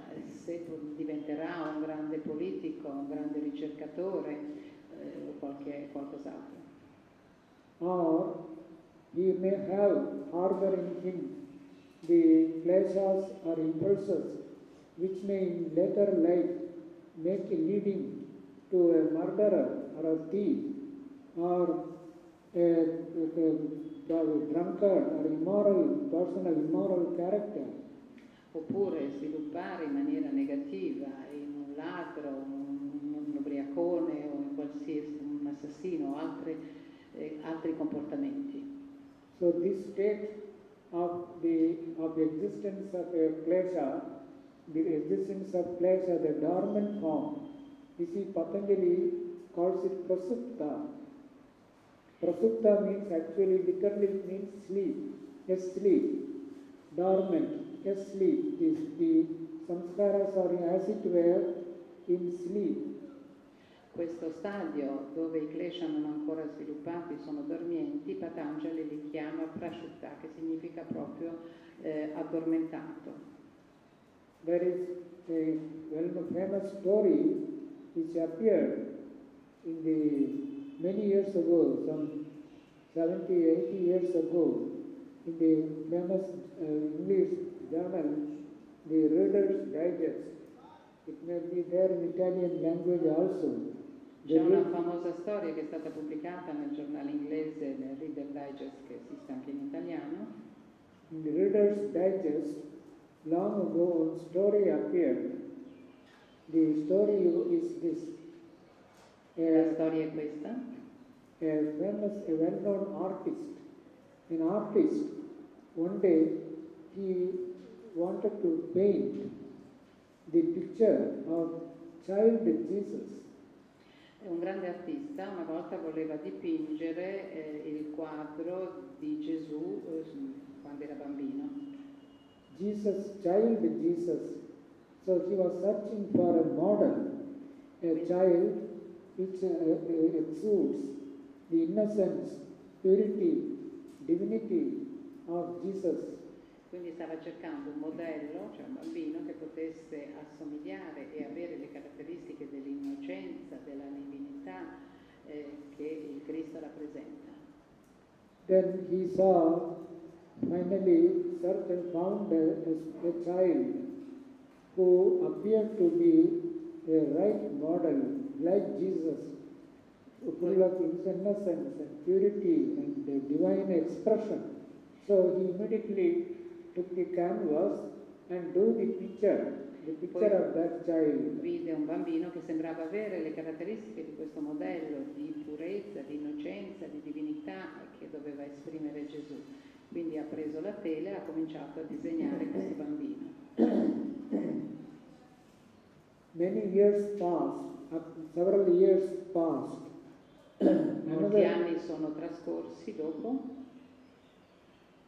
se diventerà un grande politico, un grande ricercatore eh, o qualche, qualcos'altro. Or he may have harboring him the pleasures or impulses which may in later life make lead him to a murderer or a thief or a, a, a drunkard or immoral person of immoral character. Oppure sviluppare in maniera negativa in un ladro, un, un ubriacone o in qualsiasi un assassino o altri, eh, altri comportamenti. So this state of the of the existence of a klesha, the existence of klesha, the dormant form, you see Patanjali calls it prasupta. Prasupta means actually literally it means sleep, asleep, dormant, asleep. This, the samskaras are as it were in sleep. Questo stadio dove i klesha non ancora sviluppati sono dormienti, Patanjali li chiama prasciutta, che significa proprio eh, addormentato. There is a well famous story which appeared in the many years ago, some 70, 80 years ago, in the famous uh, English journal, the Reader's Digest. It may be there in Italian language also. C'è una famosa storia che è stata pubblicata nel giornale inglese, nel Reader Digest, che esiste anche in italiano. in the Reader's Digest, long ago, a story appeared. The story is this. La A storia è questa. a famous, a well-known artist. An artist, one day, he wanted to paint the picture of child Jesus. Un grande artista, una volta voleva dipingere eh, il quadro di Gesù eh, quando era bambino. Jesus, child Jesus. So he was searching for a model, a child which uh, uh, exudes the innocence, purity, divinity of Jesus. Quindi stava cercando un modello, cioè un bambino che potesse assomigliare e avere le caratteristiche dell'innocenza, della divinità eh, che il Cristo rappresenta. Then he saw, finally, and found a, a child who appeared to be a right model, like Jesus, full of innocence and purity and divine expression. So he immediately took the canvas and drew the picture, the picture of that child. Vide un bambino che sembrava avere le caratteristiche di questo modello di purezza, di innocenza, di divinità che doveva esprimere Gesù. Quindi ha preso la tela e ha cominciato a disegnare questo bambino. Many years passed, several years passed. Molti anni sono trascorsi dopo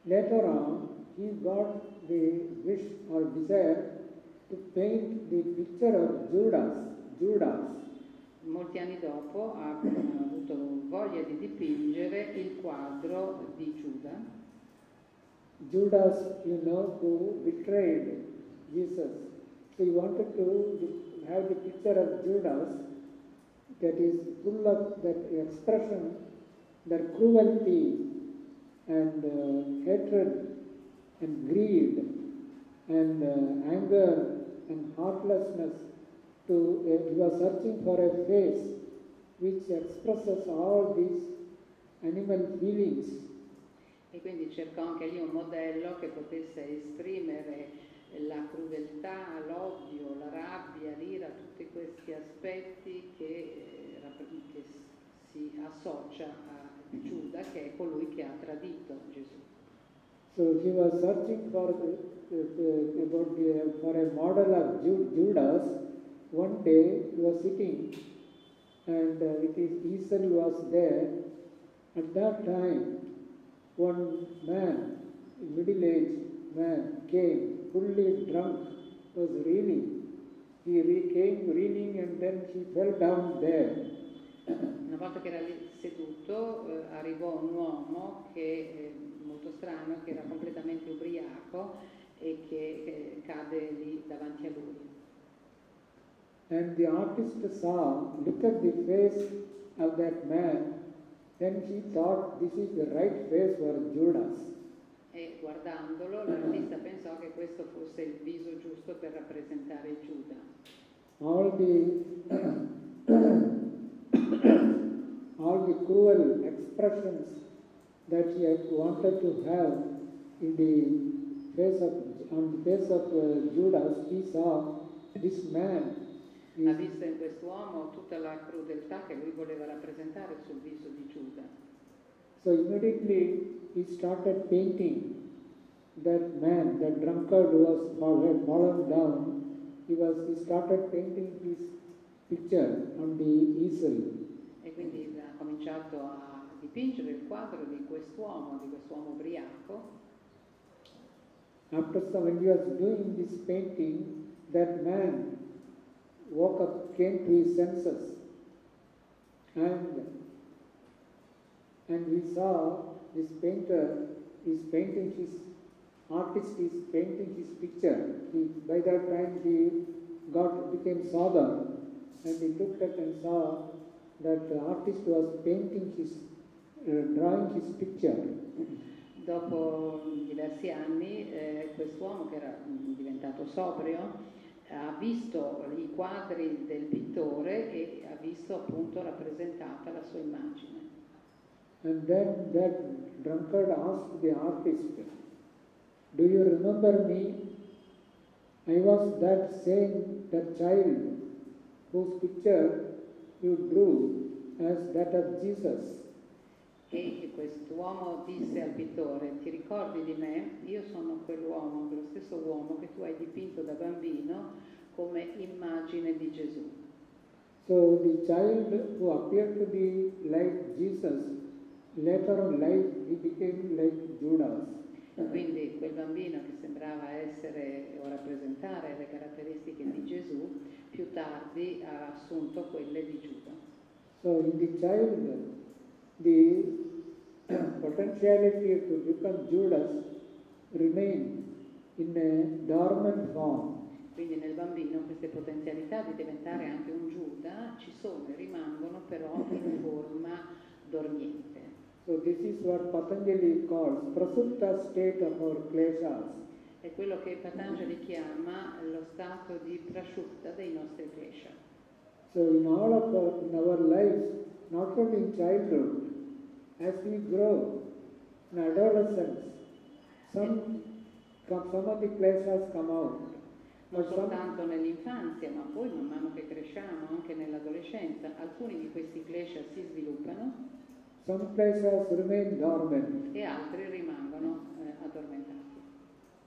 Later on, he got the wish or desire to paint the picture of Judas, Judas. Molti anni dopo ha avuto voglia di dipingere il quadro di Giuda, Judas, you know, who betrayed Jesus. So he wanted to have the picture of Judas that is full of that expression, that cruelty and uh, hatred and greed and uh, anger and heartlessness. To uh, he was searching for a face which expresses all these animal feelings e quindi cercò anche lì un modello che potesse esprimere la crudeltà, l'odio, la rabbia, l'ira, tutti questi aspetti che, eh, che si associa a Giuda, che è colui che ha tradito Gesù. So he was searching for the, for a model of Ju- Judas. One day he was sitting, and uh, it is easel was there. At that time, one man, middle-aged man, came fully drunk, was reeling. He came reeling, and then he fell down there. Una volta che era lì seduto eh, arrivò un uomo che, eh, molto strano, che era completamente ubriaco e che eh, cade lì davanti a lui. And the artist saw, looked at the face of that man, then he thought this is the right face for Judas. E guardandolo l'artista pensò che questo fosse il viso giusto per rappresentare Giuda. All the all the cruel expressions that he had wanted to have in the face of on the face of uh, Judas, he saw this man Ha is visto in quest'uomo tutta la crudeltà che lui voleva rappresentare sul viso di Giuda. So immediately he started painting that man, that drunkard who was had fallen down. He was he started painting his picture on the easel. E quindi ha cominciato a dipingere il quadro di quest'uomo, di quest'uomo ubriaco. After some, when he was doing this painting, that man woke up, came to his senses, and and he saw this painter is painting his artist is painting his picture. He, by that time he got became sober, and he looked at and saw that the artist was painting his uh, drawing his picture. Dopo diversi anni eh, quest'uomo che era mm, diventato sobrio ha visto i quadri del pittore e ha visto appunto rappresentata la sua immagine. And then that drunkard asked the artist, Do you remember me? I was that same, that child whose picture you drew as that of Jesus. E quest'uomo disse al pittore, ti ricordi di me? Io sono quell'uomo, quello stesso uomo che tu hai dipinto da bambino come immagine di Gesù. So the child who appeared to be like Jesus, later on life he became like Judas. Quindi quel bambino che sembrava essere o rappresentare le caratteristiche di Gesù, più tardi ha assunto quelle di Giuda. So in the child, the potentiality to become Judas remain in a dormant form. Quindi nel bambino queste potenzialità di diventare anche un Giuda ci sono e rimangono però in forma dormiente. So this is what Patanjali calls prasupta state of our kleshas. È quello che Patanjali chiama lo stato di prashupta dei nostri klesha. So in all of our, in our lives, not only in childhood, as we grow in adolescence, some, some of the kleshas come out. Non soltanto nell'infanzia, ma poi man mano che cresciamo, anche nell'adolescenza, alcuni di questi klesha si sviluppano e altri rimangono eh, addormentati.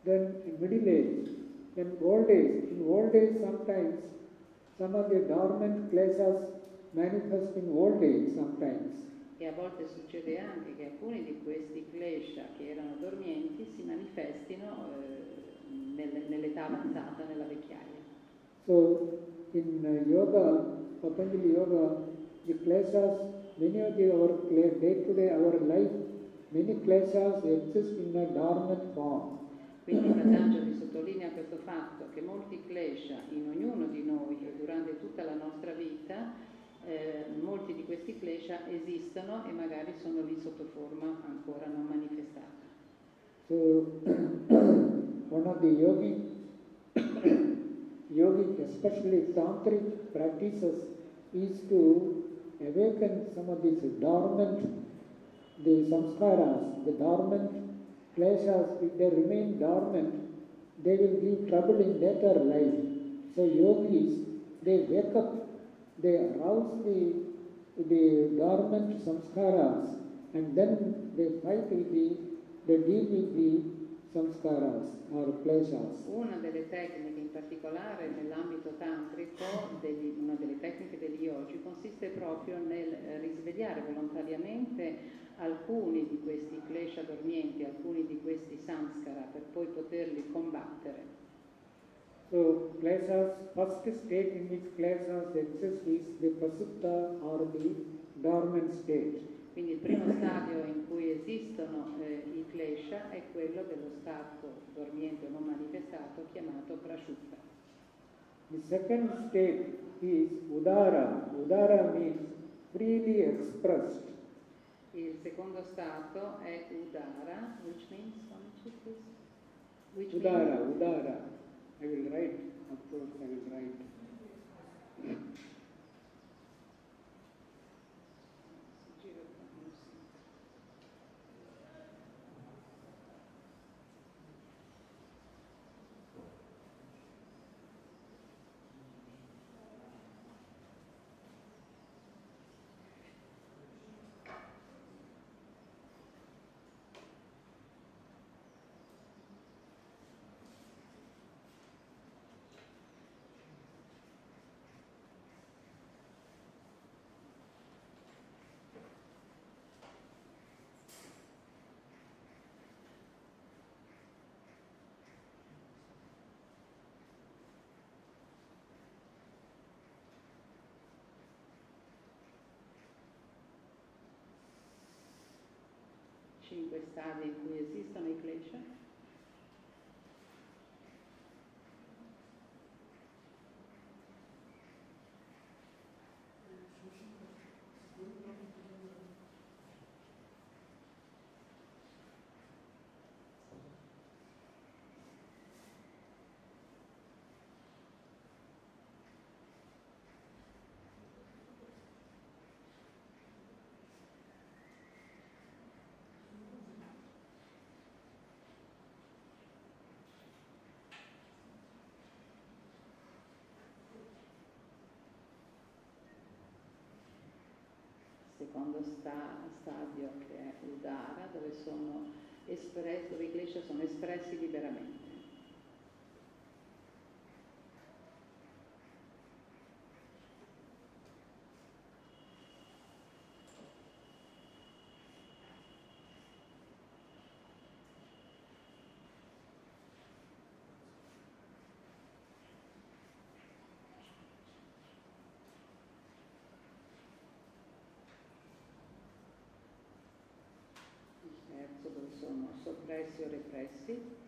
Then in middle age, then old age. In old age, sometimes some of the dormant kleshas manifest in old age sometimes. E a volte succede anche che alcuni di questi klesha che erano dormienti si manifestino eh, nel- nell'età avanzata, nella vecchiaia. So in uh, yoga, Patanjali yoga, the kleshas, many of the our day to day our life, many kleshas exist in a dormant form. Quindi Patanjali sottolinea questo fatto che molti klesha in ognuno di noi e durante tutta la nostra vita, eh, molti di questi klesha esistono e magari sono lì sotto forma ancora non manifestata. So one of the yogi, yogi, especially tantric practices, is to awaken some of these dormant, the samskaras, the dormant kleshas. If they remain dormant, they will give trouble in later life. So yogis, they wake up, they arouse the the dormant samskaras, and then they fight with the, they deal with the samskaras or kleshas. Una delle tecniche particolare nell'ambito tantrico, degli- una delle tecniche degli yogi, consiste proprio nel eh, risvegliare volontariamente alcuni di questi klesha dormienti, alcuni di questi samskara, per poi poterli combattere. So kleshas, first state in which kleshas exist is the pasutta or the dormant state. Quindi il primo stadio in cui esistono eh, i klesha è quello dello stato dormiente o non manifestato chiamato prasciutta. The second state is udara. Udara means freely expressed. Il secondo stato è udara, which means? Which means- Udara, udara. I will write, of course I will write. Cinque stadi in cui esistono i klesha. Secondo sta- stadio che è Udara, dove, sono espressi, dove i klesha sono espressi liberamente. Il terzo dove sono soppressi o repressi.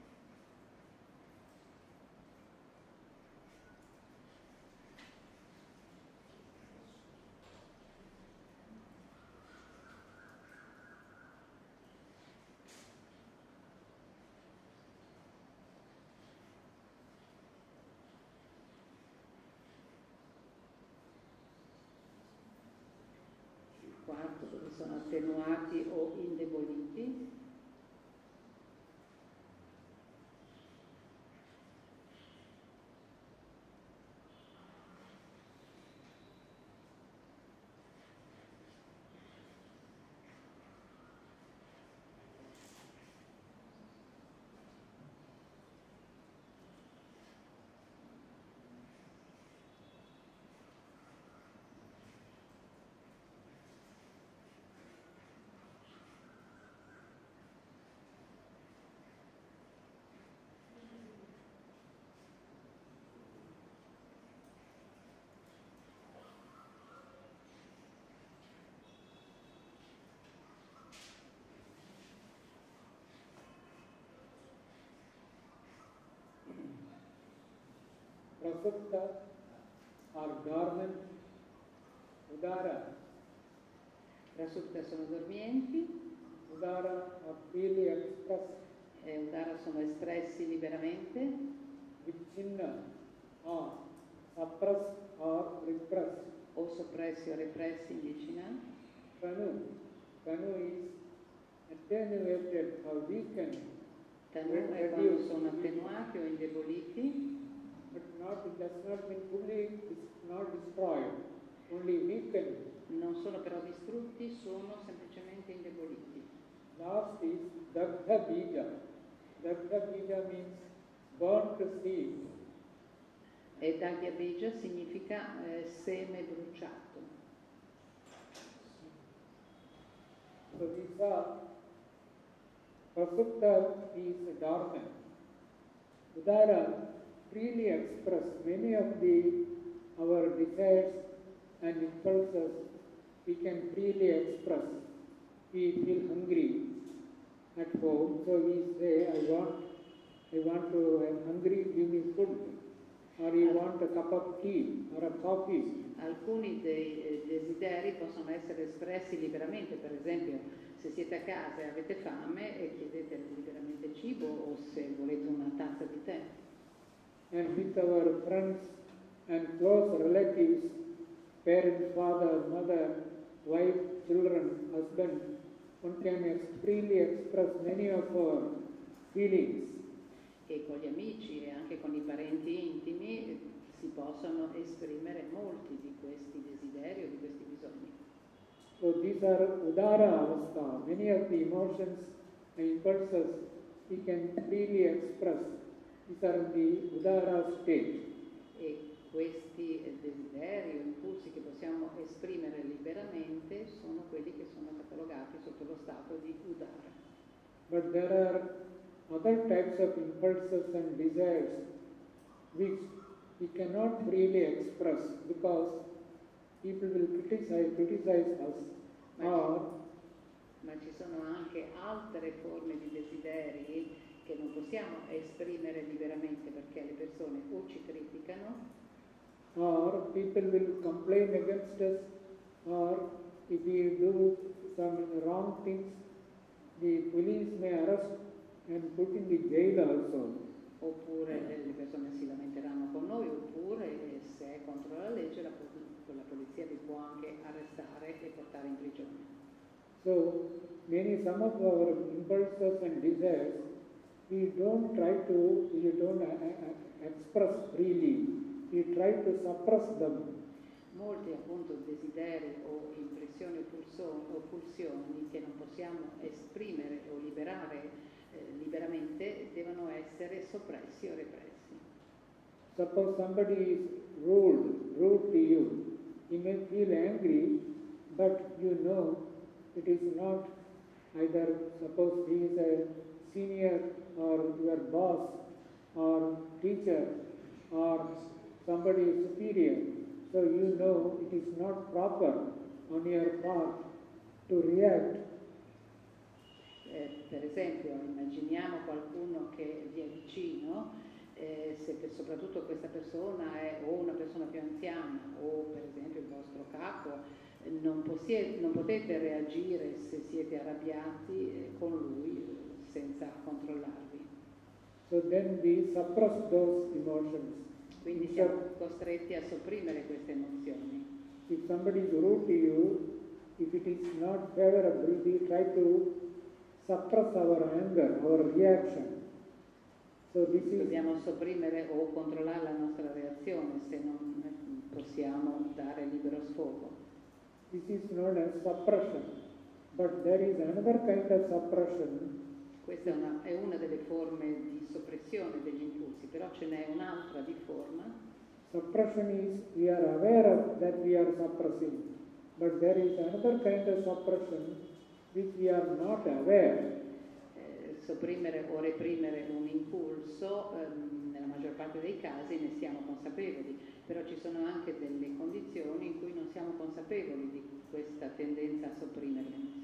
Sono attenuati o indeboliti. Prasupta or dormant, udara, Prasupta sono dormienti, udara are freely expressed, e Udara sono espressi liberamente, vichinna or suppressed or repressed. o soppressi o repressi in vicinanza. Kanu, kanu is attenuated or weakened, Tanu è quando sono attenuati o indeboliti, not, it does not mean fully, it's not destroyed, only weakened. non sono però distrutti, sono semplicemente indeboliti. Last is Dagdha Bija. Dagdha Bija means burnt seed. E Dagya Bija significa eh, seme bruciato. So we saw Prasupta is dormant. Udara freely express many of the our desires and impulses we can freely express. We feel hungry at home, so we say, I want, I want to, I'm hungry, give me food. Or you want a cup of tea or a coffee. Alcuni dei eh, desideri possono essere espressi liberamente, per esempio se siete a casa e avete fame e chiedete liberamente cibo o se volete una tazza di tè. And with our friends and close relatives, parents, father, mother, wife, children, husband, one can freely express many of our feelings. E con gli amici e anche con i parenti intimi eh, si possono esprimere molti di questi desideri o di questi bisogni. So these are udara avastha. Many of the emotions and impulses we can freely express. E questi desideri o impulsi che possiamo esprimere liberamente sono quelli che sono catalogati sotto lo stato di udara. But there are other types of impulses and desires which we cannot freely express because people will criticize, criticize us. Or Ma ci sono anche altre forme di desideri che non possiamo esprimere liberamente perché le persone o ci criticano or people will complain against us or if we do some wrong things the police may arrest and put in the jail also. oppure le persone si lamenteranno con noi oppure eh, se è contro la legge la, la polizia vi può anche arrestare e portare in prigione. So many some of our impulses and desires we don't try to we don't uh, uh, express freely. We try to suppress them. Molti appunto desideri o impressioni o, pulsioni che non possiamo esprimere o liberare eh, liberamente devono essere soppressi o repressi. Suppose somebody is rude, rude to you. You may feel angry, but you know it is not either suppose he is a senior or your boss or teacher or somebody superior. So you know it is not proper on your part to react Eh, per esempio, immaginiamo qualcuno che vi è vicino, eh, se per- soprattutto questa persona è o una persona più anziana o per esempio il vostro capo, eh, non, possie- non potete reagire se siete arrabbiati eh, con lui senza controllarvi. So then we suppress those emotions. Quindi siamo costretti a sopprimere queste emozioni. If somebody is rude to you, if it is not favorable, we try to suppress our anger, our reaction. So this is Dobbiamo sopprimere o controllare la nostra reazione se non possiamo dare libero sfogo. this is known as suppression. But there is another kind of suppression Questa è una, è una delle forme di soppressione degli impulsi, però ce n'è un'altra di forma. Suppression is we are aware of that we are suppressing, but there is another kind of suppression which we are not aware. eh, sopprimere o reprimere un impulso, ehm, nella maggior parte dei casi ne siamo consapevoli, però ci sono anche delle condizioni in cui non siamo consapevoli di questa tendenza a sopprimere le emozioni.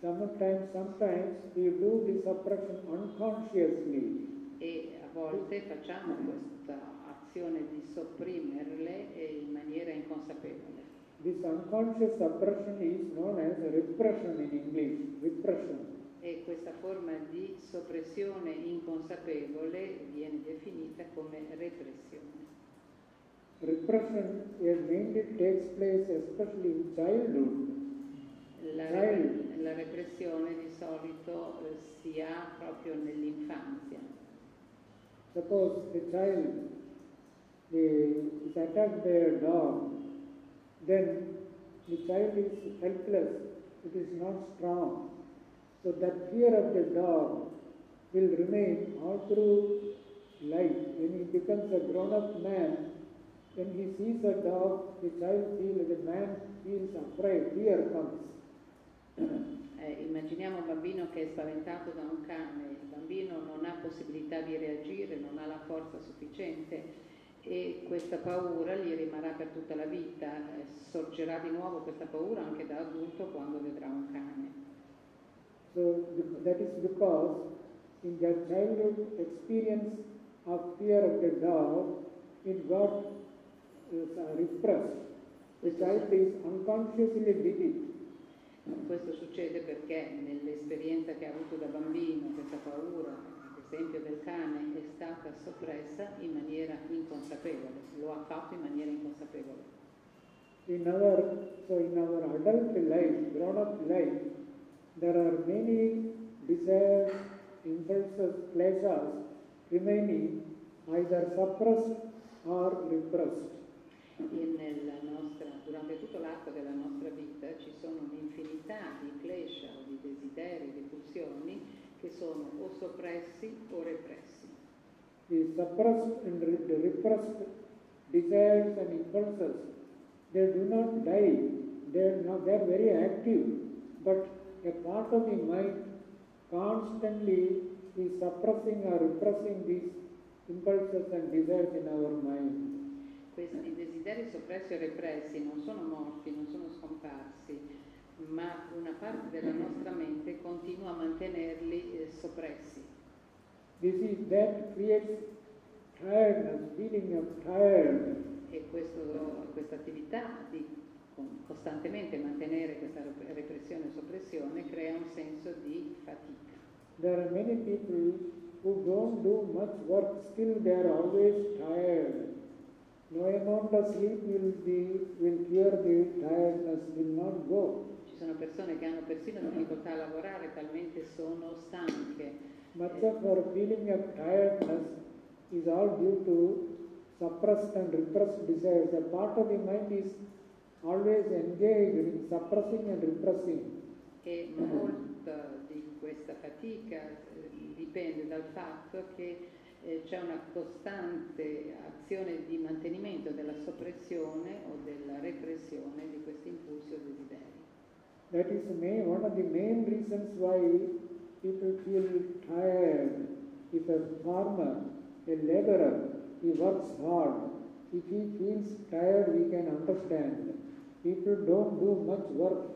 Sometimes, sometimes we do the suppression unconsciously. E a volte facciamo questa azione di sopprimerle in maniera inconsapevole. This unconscious suppression is known as repression in English, repression. E questa forma di soppressione inconsapevole viene definita come repressione. Repression mainly takes place especially in childhood. La, la repressione di solito eh, si ha proprio nell'infanzia. Suppose child is attacked by a dog, then the child is helpless, it is not strong. So that fear of the dog will remain all through life. When he becomes a grown-up man, when he sees a dog, the child feels, the man feels afraid, fear comes. Eh, immaginiamo un bambino che è spaventato da un cane, il bambino non ha possibilità di reagire, non ha la forza sufficiente e questa paura gli rimarrà per tutta la vita, eh, sorgerà di nuovo questa paura anche da adulto quando vedrà un cane. So that is because in their childhood experience of fear of the dog, it got uh, repressed. The child is unconsciously did. Questo succede perché nell'esperienza che ha avuto da bambino questa paura, ad esempio del cane, è stata soppressa in maniera inconsapevole, lo ha fatto in maniera inconsapevole. In our so in our adult life, grown up life, there are many desires, impulses, pleasures remaining either suppressed or repressed. Nostra, durante tutto l'arco della nostra vita ci sono un'infinità di klesha o di desideri, di pulsioni che sono o soppressi o repressi. The suppressed and repressed desires and impulses, they do not die. They are not, they are very active, but a part of the mind constantly is suppressing or repressing these impulses and desires in our mind. Questi desideri soppressi o repressi non sono morti, non sono scomparsi, ma una parte della nostra mente continua a mantenerli eh, soppressi. This is that creates tiredness, feeling of tired. E questo- questa attività di costantemente mantenere questa rep- repressione e soppressione crea un senso di fatica. There are many people who don't do much work, still they are always tired. No amount of sleep will be will cure the tiredness, will not go. Ci sono persone che hanno persino difficoltà a lavorare, talmente sono stanche. Much of our feeling of tiredness is all due to suppressed and repressed desires. A part of the mind is always engaged in suppressing and repressing. E molta di questa fatica eh, dipende dal fatto che eh, c'è una costante azione di mantenimento della soppressione o della repressione di questi impulsi o desideri. That is main, one of the main reasons why people feel tired. If a farmer, a laborer, he works hard. If he feels tired, we can understand. People don't do much work,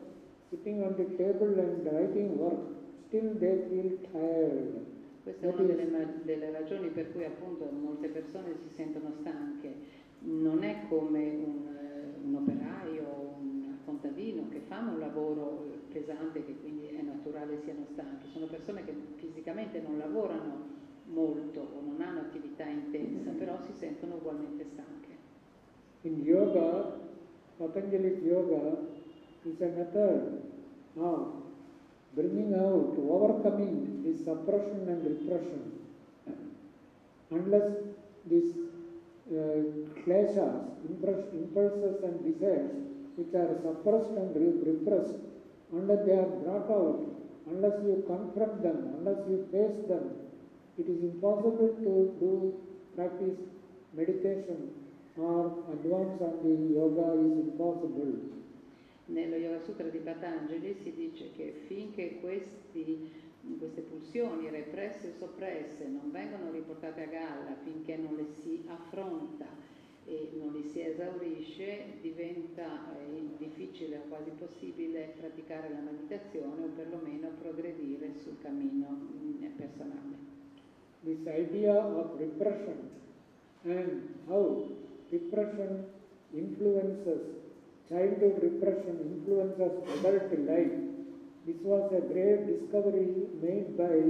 sitting on the table and writing work, still they feel tired. Questa è una delle, delle ragioni per cui appunto molte persone si sentono stanche. Non è come un, un operaio o un contadino che fanno un lavoro pesante che quindi è naturale siano stanchi. Sono persone che fisicamente non lavorano molto o non hanno attività intensa, però si sentono ugualmente stanche. In yoga, Patanjali's yoga is a method of bringing out, overcoming this suppression and repression. Unless these uh, kleshas, impulses and desires, which are suppressed and repressed, unless they are brought out, unless you confront them, unless you face them, it is impossible to do practice meditation or advance on the yoga is impossible. Nello Yoga Sutra di Patanjali si dice che finché questi, queste pulsioni represse e soppresse non vengono riportate a galla, finché non le si affronta e non li si esaurisce, diventa eh, difficile o quasi impossibile praticare la meditazione o perlomeno progredire sul cammino mm, personale. This idea of repression and how repression influences, childhood repression influences adult life. This was a great discovery made by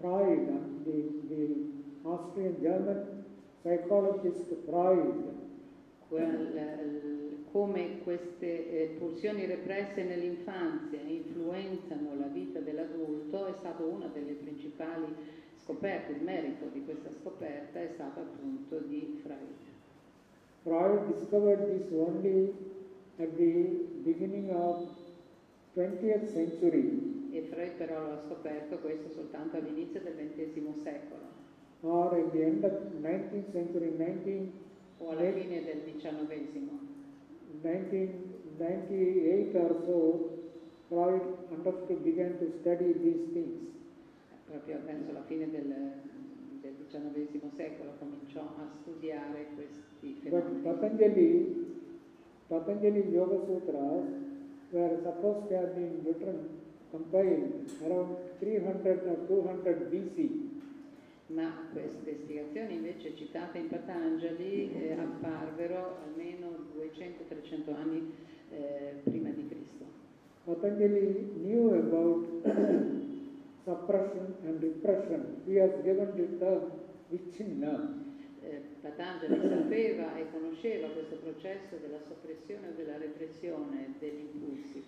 Freud, the, the Austrian German psychologist Freud. Quel- l- come queste eh, pulsioni represse nell'infanzia influenzano la vita dell'adulto è stata una delle principali scoperte, il merito di questa scoperta è stato appunto di Freud. Freud discovered this only at the beginning of 20th century E Freud però lo ha scoperto questo soltanto all'inizio del XX secolo or at the end of 19th century, 19, o alla fine del XIX. 1998 or so, Freud understood, began to study these things. Proprio verso la fine del, del XIX secolo cominciò a studiare questi But fenomeni. Patanjali, Patanjali Yoga Sutras were supposed to have been written, compiled around 300 or 200 BC. Ma queste spiegazioni invece citate in Patanjali eh, apparvero almeno 200-300 anni eh, prima di Cristo. Patanjali knew about suppression and repression. He has given the term vichinna. Eh, Patanjali sapeva e conosceva questo processo della soppressione o della repressione degli impulsi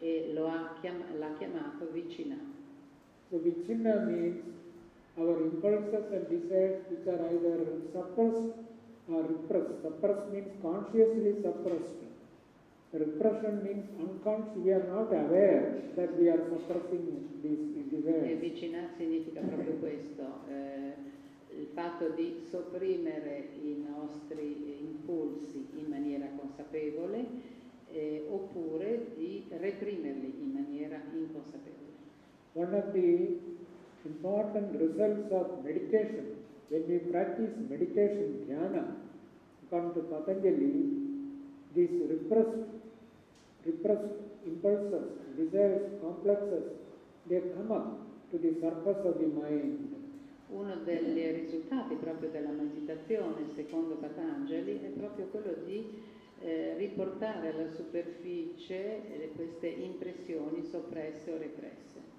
e lo ha chiam- l'ha chiamato vicina. So vichinna means our impulses and desires which are either suppressed or repressed. Suppressed means consciously suppressed. Repression means unconscious. We are not aware that we are suppressing these E desires. vicina significa proprio questo, eh, il fatto di sopprimere i nostri impulsi in maniera consapevole eh, oppure di reprimerli in maniera inconsapevole. One of the important results of meditation, when we practice meditation, dhyana, according to Patanjali, these repressed, repressed impulses, desires, complexes, they come up to the surface of the mind. Uno dei risultati proprio della meditazione, secondo Patanjali, è proprio quello di eh, riportare alla superficie eh, queste impressioni soppresse o represse.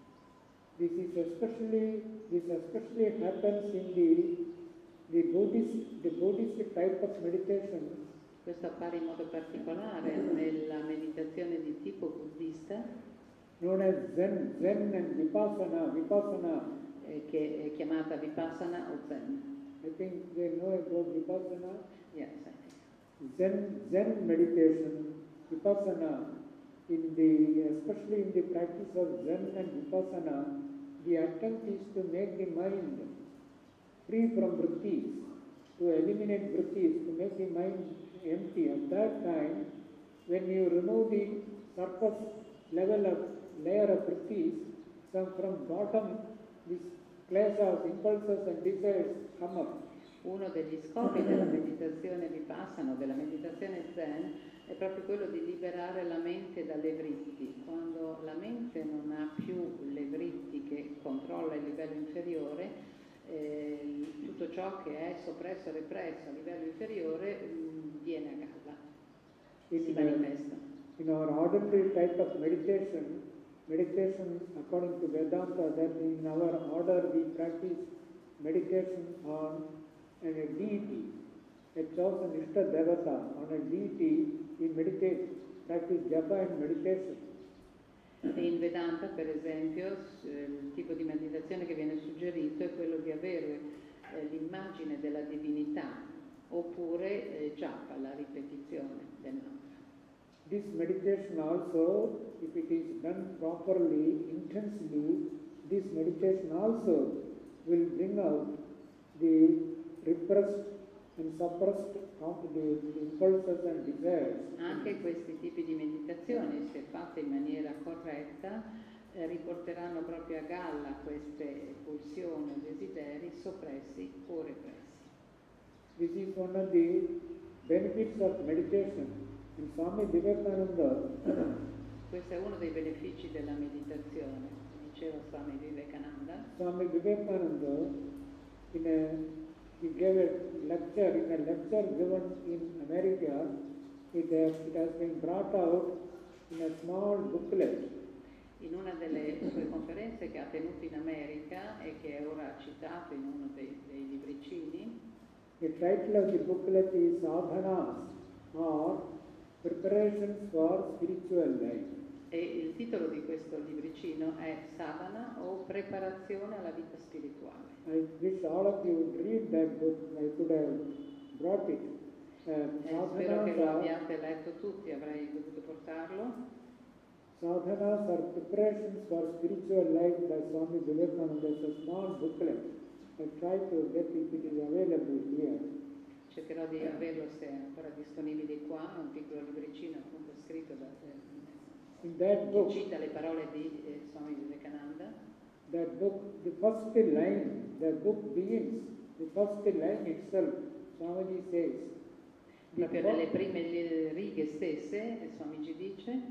This is especially, this especially happens in the, the Buddhist, the Buddhist type of meditation Questo appare in modo particolare nella meditazione di tipo buddista, known as Zen, Zen and Vipassana, Vipassana. Eh, che è chiamata Vipassana o Zen. I think they know about Vipassana. Yes, I think. Zen, Zen meditation, Vipassana, in the, especially in the practice of Zen and Vipassana, the attempt is to make the mind free from vrittis, to eliminate vrittis, to make the mind empty. At that time, when you remove the surface level of layer of vrittis, some from bottom, these Uno degli scopi della meditazione Vipassana della meditazione Zen è proprio quello di liberare la mente dalle vritti. Quando la mente non ha più le vritti che controlla il livello inferiore, eh, tutto ciò che è soppresso e represso a livello inferiore mh, viene a galla, si manifesta. In our ordinary type of meditation, meditation according to Vedanta, that in our order we practice meditation on a deity, a chosen Ishta Devata, on a deity, we meditate, practice japa and meditation. In Vedanta, per esempio, s- eh, il tipo di meditazione che viene suggerito è quello di avere eh, l'immagine della divinità oppure eh, japa, la ripetizione del mantra. This meditation also, if it is done properly, intensely, this meditation also will bring out the repressed and suppressed the impulses and desires. Anche questi tipi di meditazione, se fatte in maniera corretta, eh, riporteranno proprio a galla queste pulsioni o desideri soppressi o repressi. This is one of the benefits of meditation. Swami Vivekananda, Questo è uno dei benefici della meditazione, diceva Swami Vivekananda. Swami Vivekananda, in a he gave a lecture, in a lecture given in America, it, has- it has been brought out in a small booklet. In una delle sue conferenze che ha tenuto in America e che è ora citato in uno dei, dei libricini, The title of the booklet is Sadhanas or Preparations for Spiritual Life. e il titolo di questo libricino è Sadhana o preparazione alla vita spirituale. I wish all of you read that book. I could have brought it. Uh, E spero che lo abbiate letto tutti, avrei dovuto portarlo. sadhanas are preparations for spiritual life by Swami Vivekananda. It's a small booklet. I tried to get it, it is available here. Cercherò di averlo se è ancora disponibile qua, un piccolo libricino appunto scritto da, eh, In that book, cita le parole di eh, Swami Vivekananda. that book, the first line, the book begins, the first line itself, Swamiji says, Proprio nelle prime righe stesse, eh, Swamiji dice,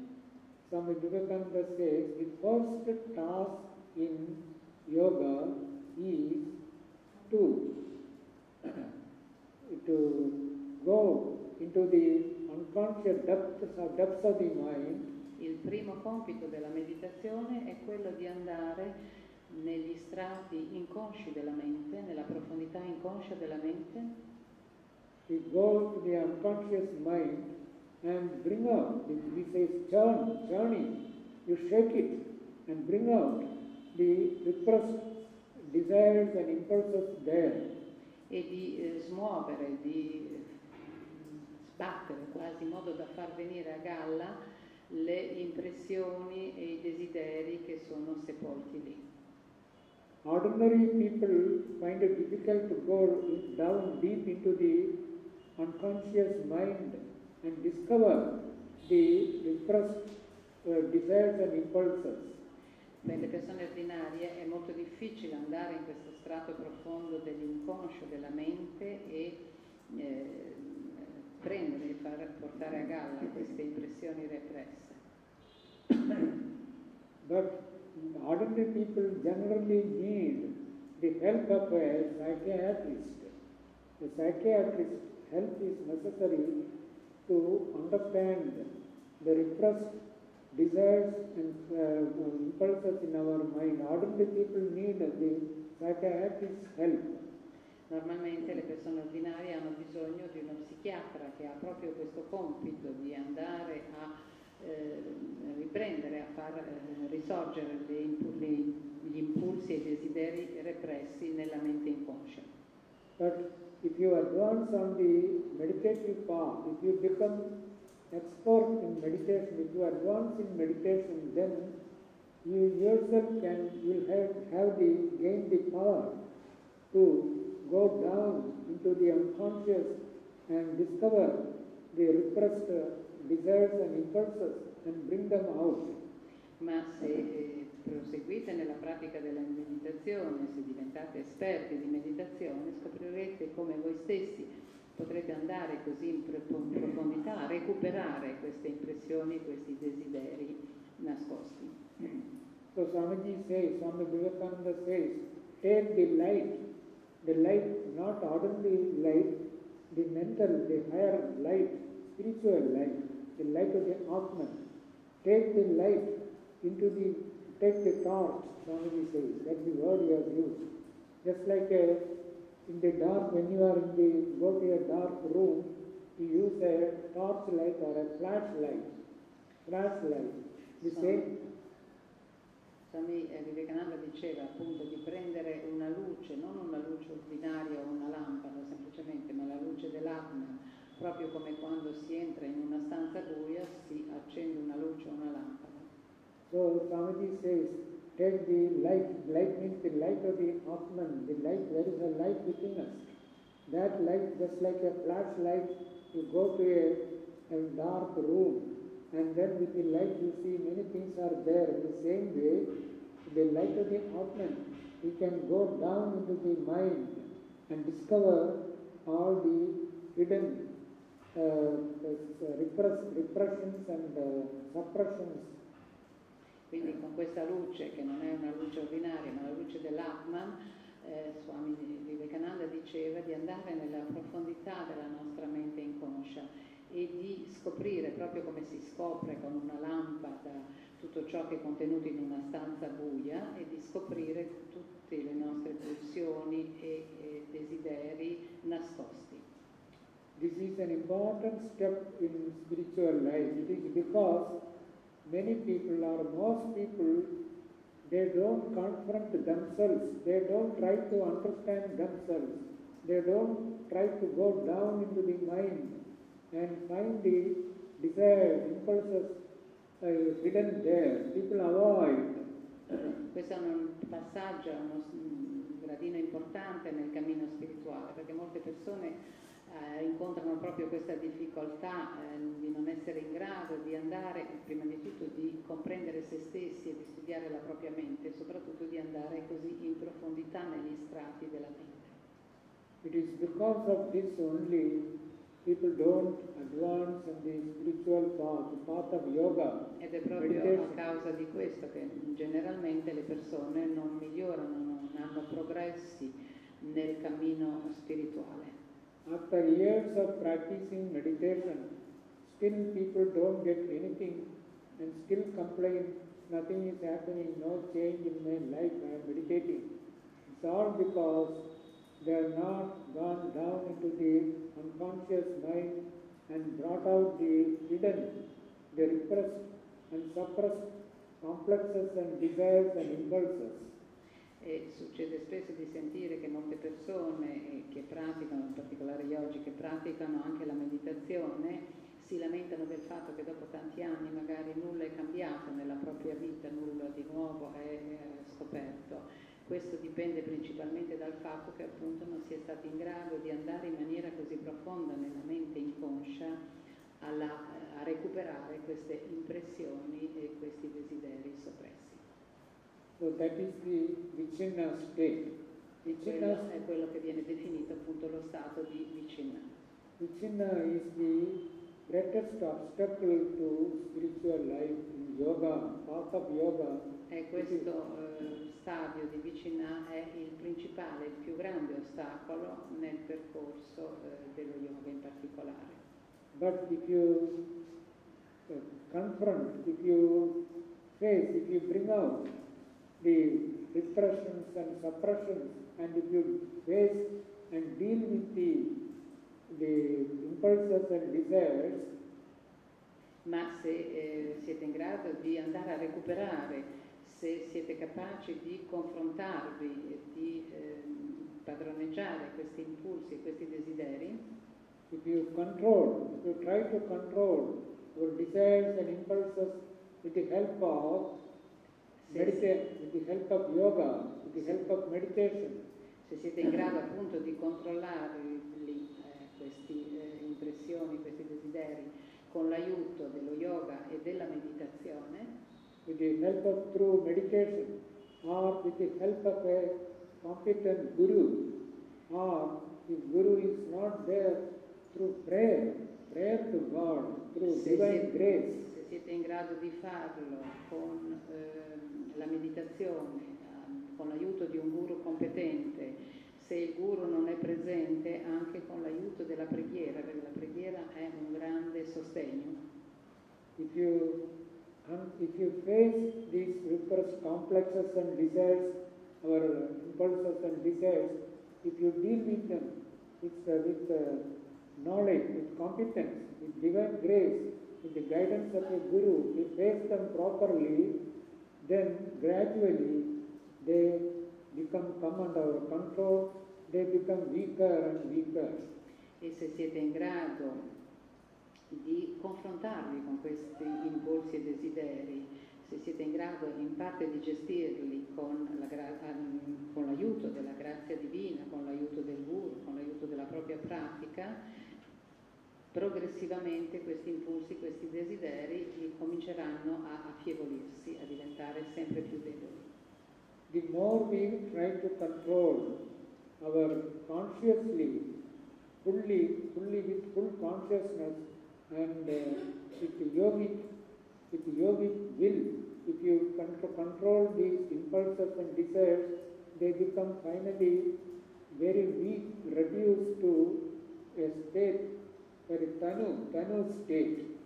Swami Vivekananda says, the first task in yoga is to, to go into the unconscious depths of, depths of the mind il primo compito della meditazione è quello di andare negli strati inconsci della mente, nella profondità inconscia della mente, We go to the unconscious mind and bring out, we say churn, churning, you shake it and bring out the repressed desires and impulses there. E di eh, smuovere, di eh, sbattere quasi in modo da far venire a galla le impressioni e i desideri che sono sepolti lì. Ordinary people find it difficult to go down deep into the unconscious mind and discover the repressed uh, desires and impulses. Per le persone ordinarie è molto difficile andare in questo strato profondo dell'inconscio della mente e eh, prendere e portare a galla queste impressioni represse. But ordinary people generally need the help of a psychiatrist. The psychiatrist help is necessary to understand the repressed desires and uh, impulses in our mind. Ordinary people need the psychiatrist's help. Normalmente le persone ordinarie hanno bisogno di uno psichiatra che ha proprio questo compito di andare a eh, riprendere, a far eh, risorgere le impu- le- gli impulsi e i desideri repressi nella mente inconscia. But if you advance on the meditative path, if you become expert in meditation, if you advance in meditation, then you yourself can will have, have the gain the power to go down into the unconscious and discover the repressed desires and impulses and bring them out. Ma se eh, proseguite nella pratica della meditazione, se diventate esperti di meditazione, scoprirete come voi stessi potrete andare così in pro- in profondità a recuperare queste impressioni, questi desideri nascosti. So Swamiji says, Swami Vivekananda says, take the light, the light, not ordinary light, the mental, the higher light, spiritual light, the light of the Atman. Take the light into the, take the torch, Swamiji says, that's the word he has used. Just like a, in the dark, when you are in the, go to a dark room, you use a torch light or a flashlight, flashlight. The same Swami Vivekananda diceva appunto di prendere una luce, non una luce ordinaria o una lampada semplicemente, ma la luce dell'Atman, proprio come quando si entra in una stanza buia si accende una luce o una lampada. So Swamiji says, take the light, light means the light of the Atman, the light, there is a light within us. That light, just like a flashlight, you go to a, a dark room and then with the light you see many things are there. In the same way, the light of the Atman, we can go down into the mind and discover all the hidden uh, uh, repress, repressions and uh, suppressions Quindi con questa luce, che non è una luce ordinaria, ma la luce dell'Atman, eh, Swami Vivekananda diceva, di andare nella profondità della nostra mente inconscia e di scoprire, proprio come si scopre con una lampada, tutto ciò che è contenuto in una stanza buia e di scoprire tutte le nostre pulsioni e, e desideri nascosti. This is an important step in spiritual life. It because many people or most people they don't confront themselves, they don't try to understand themselves, they don't try to go down into the mind and find the desires, impulses uh, hidden there. People avoid. Questo è un passaggio, un gradino importante nel cammino spirituale, perché molte persone eh, incontrano proprio questa difficoltà eh, di non essere in grado di andare, prima di tutto di comprendere se stessi e di studiare la propria mente, e soprattutto di andare così in profondità negli strati della mente. It is because of this only people don't advance in the spiritual path, the path of yoga. Ed è proprio a meditation. causa di questo che generalmente le persone non migliorano, non hanno progressi nel cammino spirituale. After years of practicing meditation, still people don't get anything and still complain, nothing is happening, no change in my life, I am meditating. It's all because they are not gone down into the unconscious mind and brought out the hidden, the repressed and suppressed complexes and desires and impulses. E succede spesso di sentire che molte persone eh, che praticano, in particolare gli oggi, che praticano anche la meditazione, si lamentano del fatto che dopo tanti anni magari nulla è cambiato nella propria vita, nulla di nuovo è scoperto. Questo dipende principalmente dal fatto che appunto non si è stati in grado di andare in maniera così profonda nella mente inconscia alla- a recuperare queste impressioni e questi desideri soppressi. So that is the Vichinna state. Vichinna Quello è quello che viene definito appunto lo stato di vicina. Vichinna is the greatest obstacle to spiritual life in yoga, path of yoga. E questo eh, stadio di vicina è il principale, il più grande ostacolo nel percorso eh, dello yoga in particolare. But if you uh, confront, if you face, if you bring out the repressions and suppressions, and if you face and deal with the, the impulses and desires, Ma se eh, siete in grado di andare a recuperare, se siete capaci di confrontarvi e di ehm, padroneggiare questi impulsi e questi desideri, if you control, if you try to control your desires and impulses with the help of Medita- with the help of yoga, with the help of meditation, se siete in grado appunto di controllarli, eh, queste impressioni, questi desideri, con l'aiuto dello yoga e della meditazione, with the help of through meditation, or with the help of a competent guru, or if guru is not there, through prayer, prayer to God, through se divine siete, grace, siete in grado di farlo con ehm, la meditazione, ehm, con l'aiuto di un guru competente, se il guru non è presente, anche con l'aiuto della preghiera, perché la preghiera è un grande sostegno. if you un- if you face these repressed complexes and desires, our impulses and desires, if you deal with them with, uh, with uh, knowledge, with competence, with divine grace, with the guidance of a guru, you face them properly, then gradually they become come under our control, they become weaker and weaker. E se siete in grado di confrontarvi con questi impulsi e desideri, se siete in grado in parte di gestirli con, la con l'aiuto della grazia divina, con l'aiuto del guru, con l'aiuto della propria pratica, progressivamente questi impulsi, questi desideri cominceranno a affievolirsi, a diventare sempre più deboli. The more we try to control our consciously, fully, fully with full consciousness and uh, with yogic, with yogic will, if you con- control these impulses and desires, they become finally very weak, reduced to a state, very tanu, tanu state.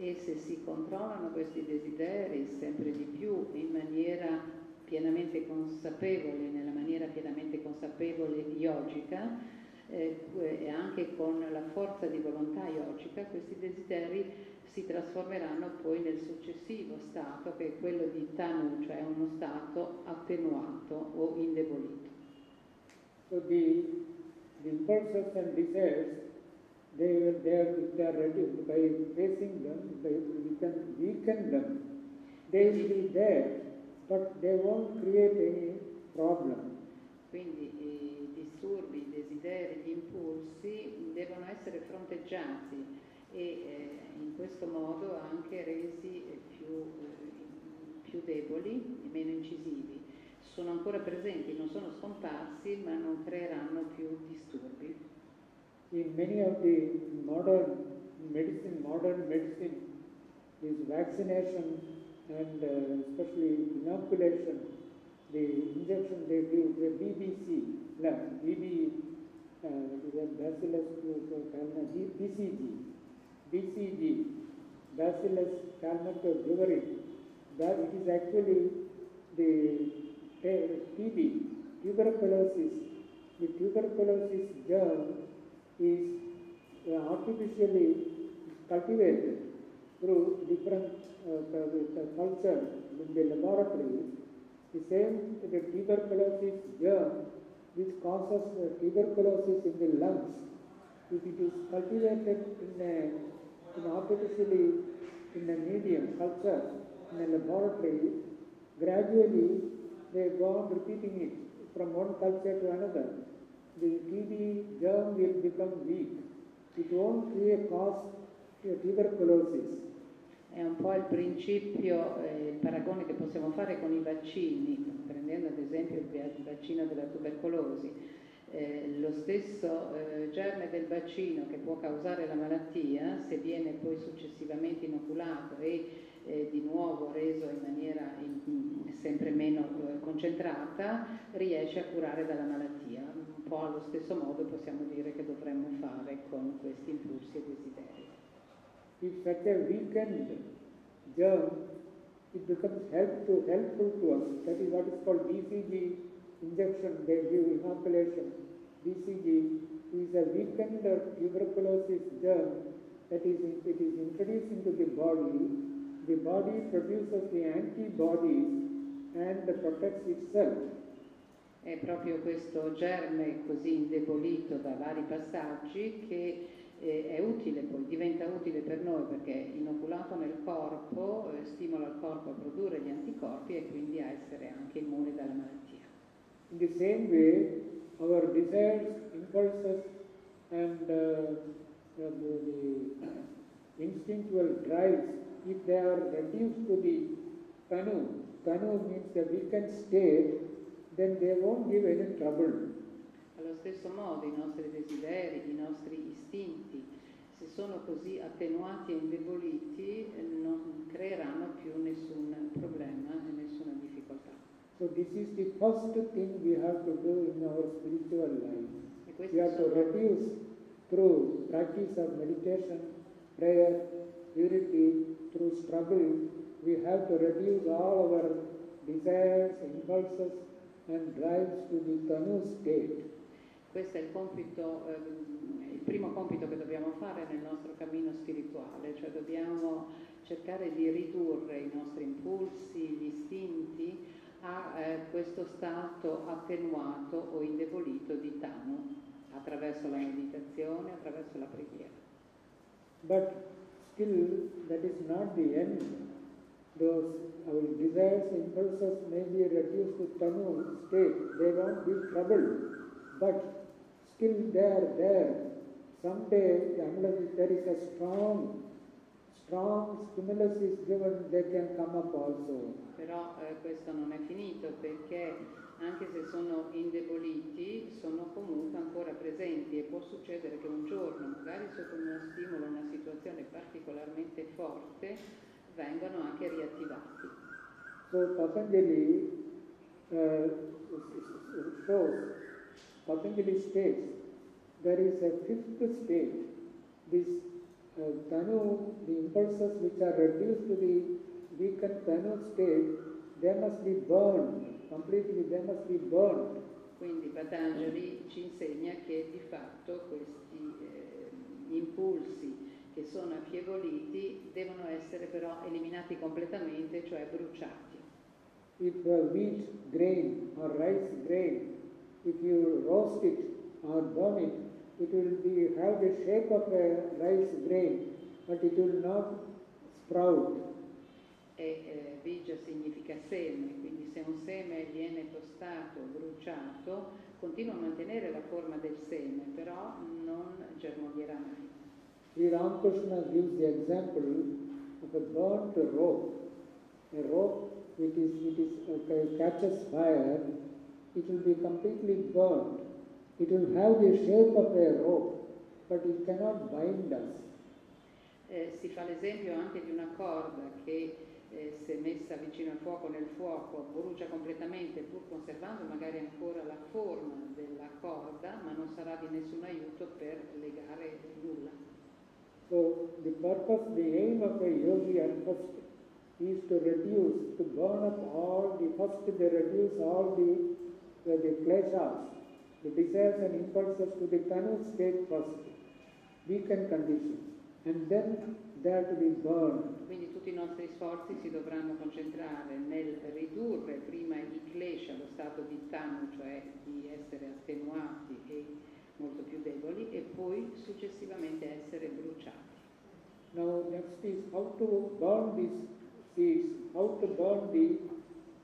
E se si controllano questi desideri sempre di più in maniera pienamente consapevole, nella maniera pienamente consapevole yogica, eh, e anche con la forza di volontà yogica, questi desideri si trasformeranno poi nel successivo stato, che è quello di Tanu, cioè uno stato attenuato o indebolito. So the, the impulses and desires, they, they are, they are reduced by facing them, by, we can weaken them. They will be there, but they won't create any problem. Quindi i disturbi, i desideri, gli impulsi devono essere fronteggiati e eh, in questo modo anche resi eh, più, eh, più deboli e meno incisivi. Sono ancora presenti, non sono scomparsi, ma non creeranno più disturbi. In many of the modern medicine, modern medicine, is vaccination and uh, especially inoculation, the injection they give, the BBC, no, BB, uh, Bacillus calmette, BCG, BCG, Bacillus calmette that it is actually the TB, tuberculosis. The tuberculosis germ is uh, artificially cultivated through different uh, culture in the laboratory. The same the tuberculosis germ which causes uh, tuberculosis in the lungs, if it is cultivated in a in artificially in a medium culture in a laboratory, gradually they go on repeating it from one culture to another. The TB germ will become weak. It won't create cause tuberculosis. È un po' il principio, eh, il paragone che possiamo fare con i vaccini, prendendo ad esempio il vaccino della tubercolosi. Eh, lo stesso eh, germe del vaccino che può causare la malattia, se viene poi successivamente inoculato e eh, di nuovo reso in maniera in, sempre meno eh, concentrata, riesce a curare dalla malattia. Po' allo stesso modo possiamo dire che dovremmo fare con questi impulsi e desideri. If such a weakened germ, it becomes help to, helpful to us. That is what is called BCG injection, they give inoculation. BCG is a weakened tuberculosis germ that is, it is introduced into the body the body produces the antibodies and protects itself. È proprio questo germe così indebolito da vari passaggi che eh, è utile poi, diventa utile per noi perché inoculato nel corpo eh, stimola il corpo a produrre gli anticorpi e quindi a essere anche immune dalla malattia. In the same way, our desires, impulses and uh, the, instinctual drives if they are reduced to the tanu, tanu means the weakened state, then they won't give any trouble. Allo stesso modo i nostri desideri, i nostri istinti, se sono così attenuati e indeboliti, non creeranno più nessun problema e nessuna difficoltà. So this is the first thing we have to do in our spiritual life. We have to reduce through practice of meditation, prayer, purity, through struggle, we have to reduce all our desires, impulses and drives to the tanu state. Questo è il compito, eh, il primo compito che dobbiamo fare nel nostro cammino spirituale, cioè dobbiamo cercare di ridurre i nostri impulsi, gli istinti a eh, questo stato attenuato o indebolito di Tanu attraverso la meditazione, attraverso la preghiera. But Still, that is not the end. Those our desires, impulses may be reduced to tanu state. They won't be troubled. But still they are there. Someday, unless there is a strong, strong stimulus is given, they can come up also. Però eh, questo non è finito perché anche se sono indeboliti, sono comunque ancora presenti e può succedere che un giorno, magari sotto uno stimolo, una situazione particolarmente forte, vengano anche riattivati. So Patanjali uh, shows, Patanjali states, there is a fifth state. This uh, the impulses which are reduced to the weakened Tanu state, they must be burned, completely they must be burned. Quindi Patanjali ci insegna che di fatto questi eh, impulsi che sono affievoliti devono essere però eliminati completamente, cioè bruciati. If uh, wheat grain or rice grain, if you roast it or burn it, it will be, have the shape of a rice grain, but it will not sprout. E eh, bija significa seme, quindi se un seme viene tostato, bruciato, continua a mantenere la forma del seme, però non germoglierà mai. Sri Ramakrishna gives the example of a burnt rope. A rope which is, it is, uh, catches fire, it will be completely burnt. It will have the shape of a rope, but it cannot bind us. Eh, si fa l'esempio anche di una corda che eh, se messa vicino al fuoco nel fuoco brucia completamente pur conservando magari ancora la forma della corda, ma non sarà di nessun aiuto per legare nulla. So the purpose, the aim of a yogi at first is to reduce, to burn up all the, first they reduce all the, uh, the, the kleshas, the desires and impulses to the tanu state first, weakened condition, and then they are to be burned. Quindi tutti i nostri sforzi si dovranno concentrare nel ridurre prima i klesha allo stato di tanu, cioè di essere attenuati e molto più deboli, e poi successivamente essere bruciati. Now next is how to burn these seeds, how to burn the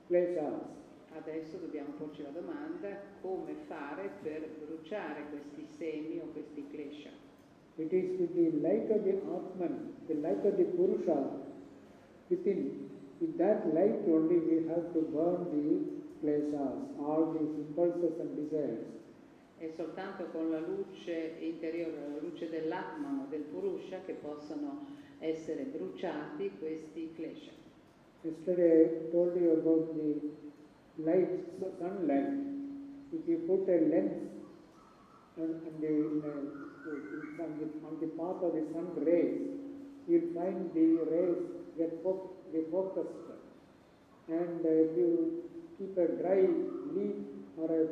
kleshas. Adesso dobbiamo porci la domanda come fare per bruciare questi semi o questi klesha. It is with the light of the Atman, the light of the Purusha within. With that light only we have to burn the kleshas, all these impulses and desires. È soltanto con la luce interiore, la luce dell'Atman o del Purusha che possono essere bruciati questi klesha. Yesterday I told you about the light, so- sunlight. If you put a lens on, the, on, the, on the path of the sun rays, you'll find the rays get fo- get focused. And if you keep a dry leaf or a,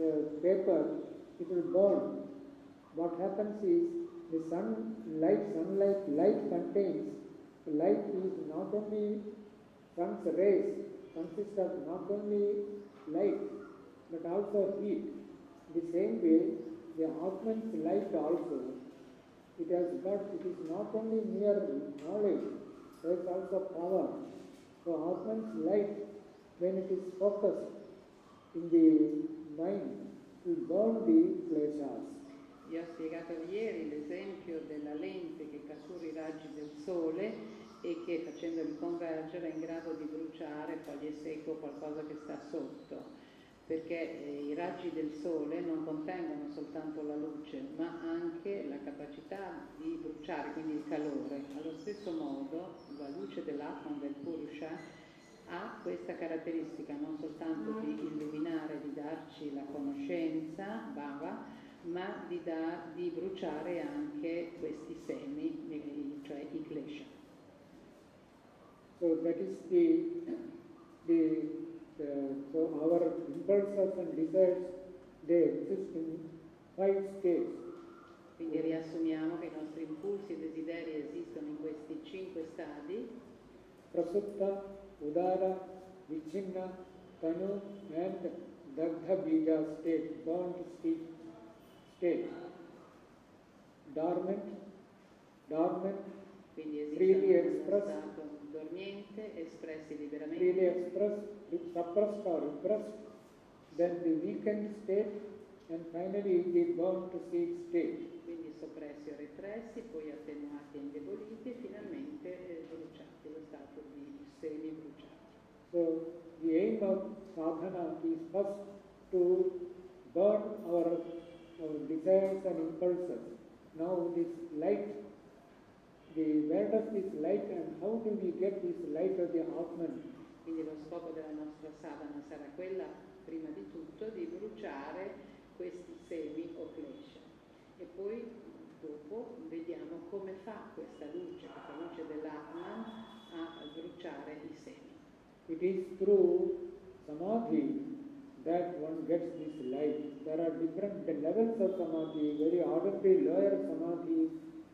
uh paper, it will burn. What happens is the sunlight, sunlight light contains light is not only sun's rays consists of not only light but also heat. The same way, the Atman's light also, it has got, it is not only mere knowledge, there is also power. So Atman's light, when it is focused in the mind, burn the kleshas. Vi ho spiegato ieri l'esempio della lente che cattura i raggi del sole e che facendoli convergere è in grado di bruciare foglie secche o qualcosa che sta sotto, perché eh, i raggi del sole non contengono soltanto la luce, ma anche la capacità di bruciare, quindi il calore. Allo stesso modo la luce dell'Atman del Purusha ha questa caratteristica non soltanto di illuminare, di darci la conoscenza, bhava, ma di, da- di bruciare anche questi semi, eh, cioè i klesha. So that is the, the, uh, so our impulses and desires, they exist in five states. Quindi riassumiamo che i nostri impulsi e desideri esistono in questi cinque stadi, Prasupta, Udara, Vichinna, Tanu and Dagdha Bija state, burnt state. state. Dormant, dormant, quindi Freely expressed. dormiente, espressi liberamente. freely expressed, suppressed or repressed, then the weakened state, and finally the burnt seed state. quindi soppressi o repressi, poi attenuati e indeboliti e finalmente eh, bruciati, lo stato di semi bruciati. So the aim of sadhana is first to burn our, our desires and impulses. Now this light, the where does this light and how do we get this light of the Atman Quindi lo scopo della nostra sadhana sarà quella, prima di tutto, di bruciare questi semi o klesha. E poi dopo vediamo come fa questa luce, questa luce dell'Atman a bruciare i semi. It is through samadhi that one gets this light. There are different levels of samadhi, very ordinary lower samadhi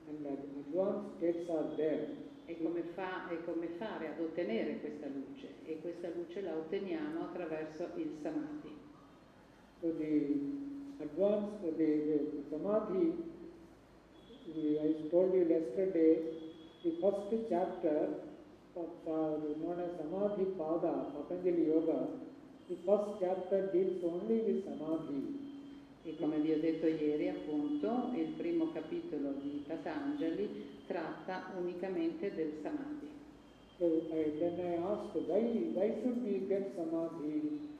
and advanced states are there. E come, fa, e come fare ad ottenere questa luce? E questa luce la otteniamo attraverso il samadhi. So the advanced, the, the samadhi, I told you yesterday, the first chapter known as Samadhi Pada, Patanjali Yoga, the first chapter deals only with samadhi. E come vi ho detto ieri, appunto, il primo capitolo di Patanjali tratta unicamente del samadhi. So I, then I asked, why, why should we get samadhi?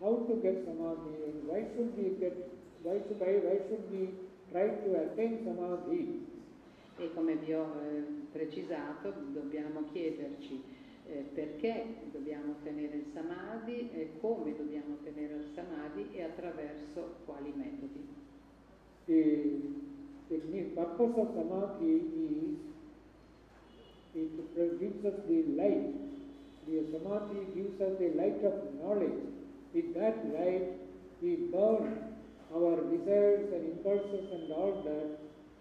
How to get samadhi? And why should we get, why should, why, why should we try to attain samadhi? E come vi ho eh, precisato, dobbiamo chiederci eh, perché dobbiamo ottenere il samadhi, come dobbiamo ottenere il samadhi e attraverso quali metodi. The, the purpose of samadhi is it gives us the light. The samadhi gives us the light of knowledge. With that light, we burn our desires and impulses and all that,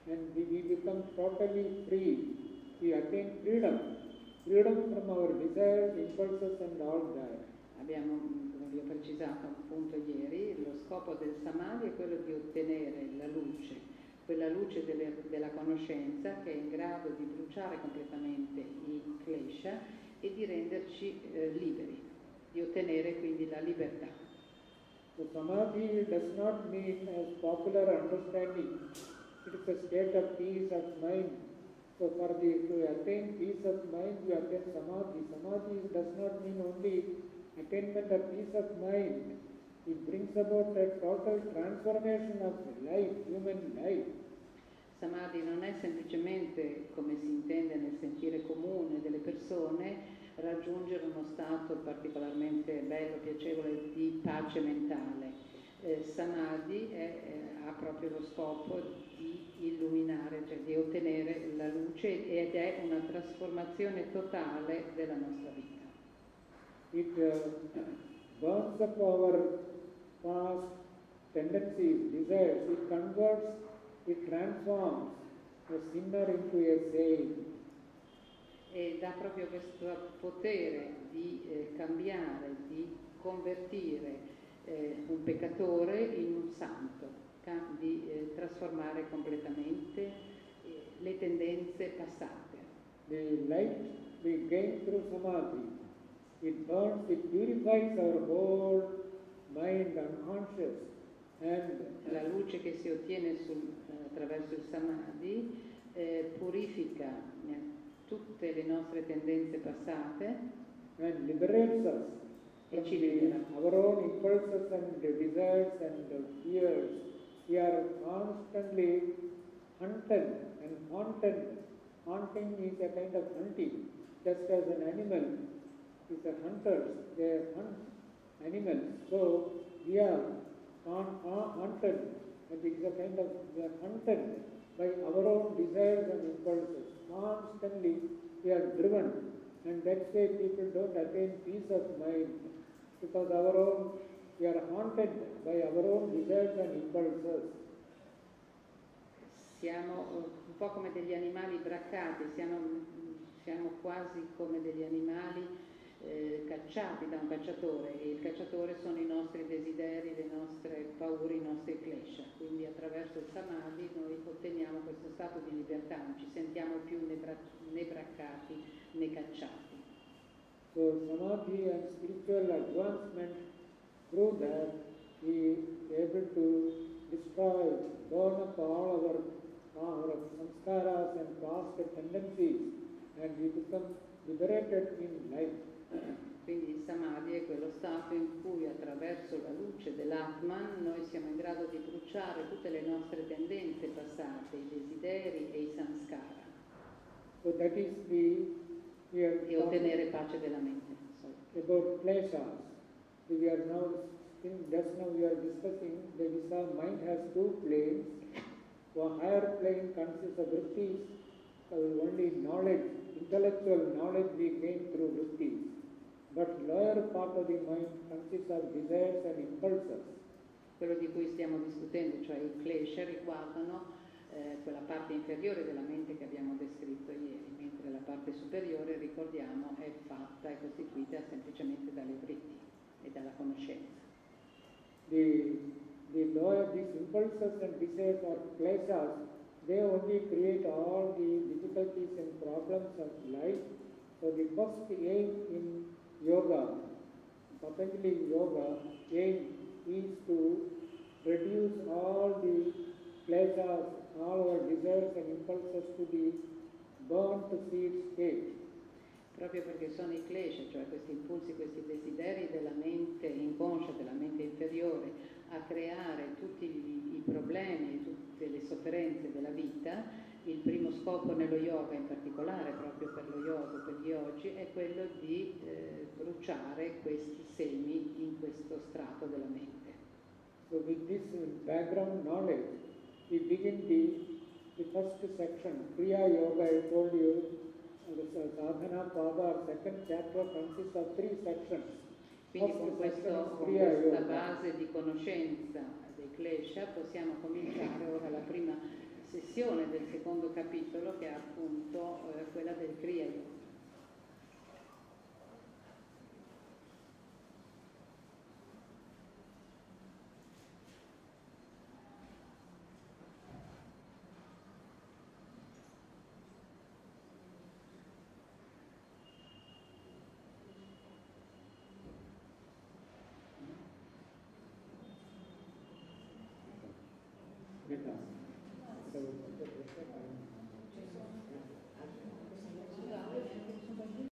and we, we become totally free. We attain freedom. Freedom from our desires, impulses and all that. Abbiamo, come precisato appunto ieri, lo scopo del samadhi è quello di ottenere la luce, quella luce delle, della conoscenza che è in grado di bruciare completamente i klesha e di renderci eh, liberi, di ottenere quindi la libertà. So samadhi does not mean as popular understanding. It is a state of peace of mind. So for the to attain peace of mind, you attain samadhi. Samadhi does not mean only attainment of peace of mind. It brings about a total transformation of life, human life. Samadhi non è semplicemente, come si intende nel sentire comune delle persone, raggiungere uno stato particolarmente bello, piacevole di pace mentale. Eh, samadhi è, eh, ha proprio lo scopo di illuminare, cioè di ottenere la luce ed è una trasformazione totale della nostra vita. It uh, burns up our past tendencies, desires, it converts, it transforms a sinner into a saint. E dà proprio questo potere di eh, cambiare, di convertire eh, un peccatore in un santo, di eh, trasformare completamente eh, le tendenze passate. The light we gain through samadhi, it burns, it purifies our whole mind, unconscious, and La luce che si ottiene sul- eh, attraverso il samadhi eh, purifica eh, tutte le nostre tendenze passate and liberates us e ci libera. our own impulses and desires and fears. We are constantly hunted and haunted. Haunting is a kind of hunting, just as an animal is a hunter. They hunt animals. So we are con- uh, and it is a kind of we are hunted by our own desires and impulses. Constantly we are driven, and that's why people don't attain peace of mind because our own we are haunted by our own desires and impulses. Siamo un po' come degli animali braccati, siamo, siamo quasi come degli animali eh, cacciati da un cacciatore e il cacciatore sono i nostri desideri, le nostre paure, i nostri klesha. Quindi attraverso il samadhi noi otteniamo questo stato di libertà, non ci sentiamo più né, bra- né braccati né cacciati. So samadhi and spiritual advancement prove that we able to destroy, burn up all our, our samskaras and past tendencies, and we become liberated in life. Quindi il samadhi è quello stato in cui attraverso la luce dell'Atman noi siamo in grado di bruciare tutte le nostre tendenze passate, i desideri e i samskara So the e ottenere pace della mente. Sorry. about kleshas. We are now, in, just now we are discussing we saw mind has two planes. One higher plane consists of vrittis, uh, only knowledge, intellectual knowledge we gain through vrittis. But lower part of the mind consists of desires and impulses. Quello di cui stiamo discutendo, cioè i klesha, riguardano eh, quella parte inferiore della mente che abbiamo descritto ieri, mentre la parte superiore, ricordiamo, è fatta, è costituita semplicemente dalle vritti e dalla conoscenza. The, the lower these impulses and desires or pleasures, they only create all the difficulties and problems of life. So the first aim in yoga, Patanjali yoga, aim is to reduce all the pleasures, all our desires and impulses to the burnt to seed state. Proprio perché sono i klesha, cioè questi impulsi, questi desideri della mente inconscia, della mente inferiore, a creare tutti i, i problemi, tutte le sofferenze della vita, il primo scopo nello yoga, in particolare proprio per lo yoga, per gli oggi, è quello di eh, bruciare questi semi in questo strato della mente. So with this background knowledge, we begin the, the first section, Kriya Yoga, I told you, sadhana pada, second chapter consists of three sections. Quindi con, questo, con questa base di conoscenza dei klesha possiamo cominciare ora la prima sessione del secondo capitolo che è appunto eh, quella del Kriya Yoga. Vedas. So,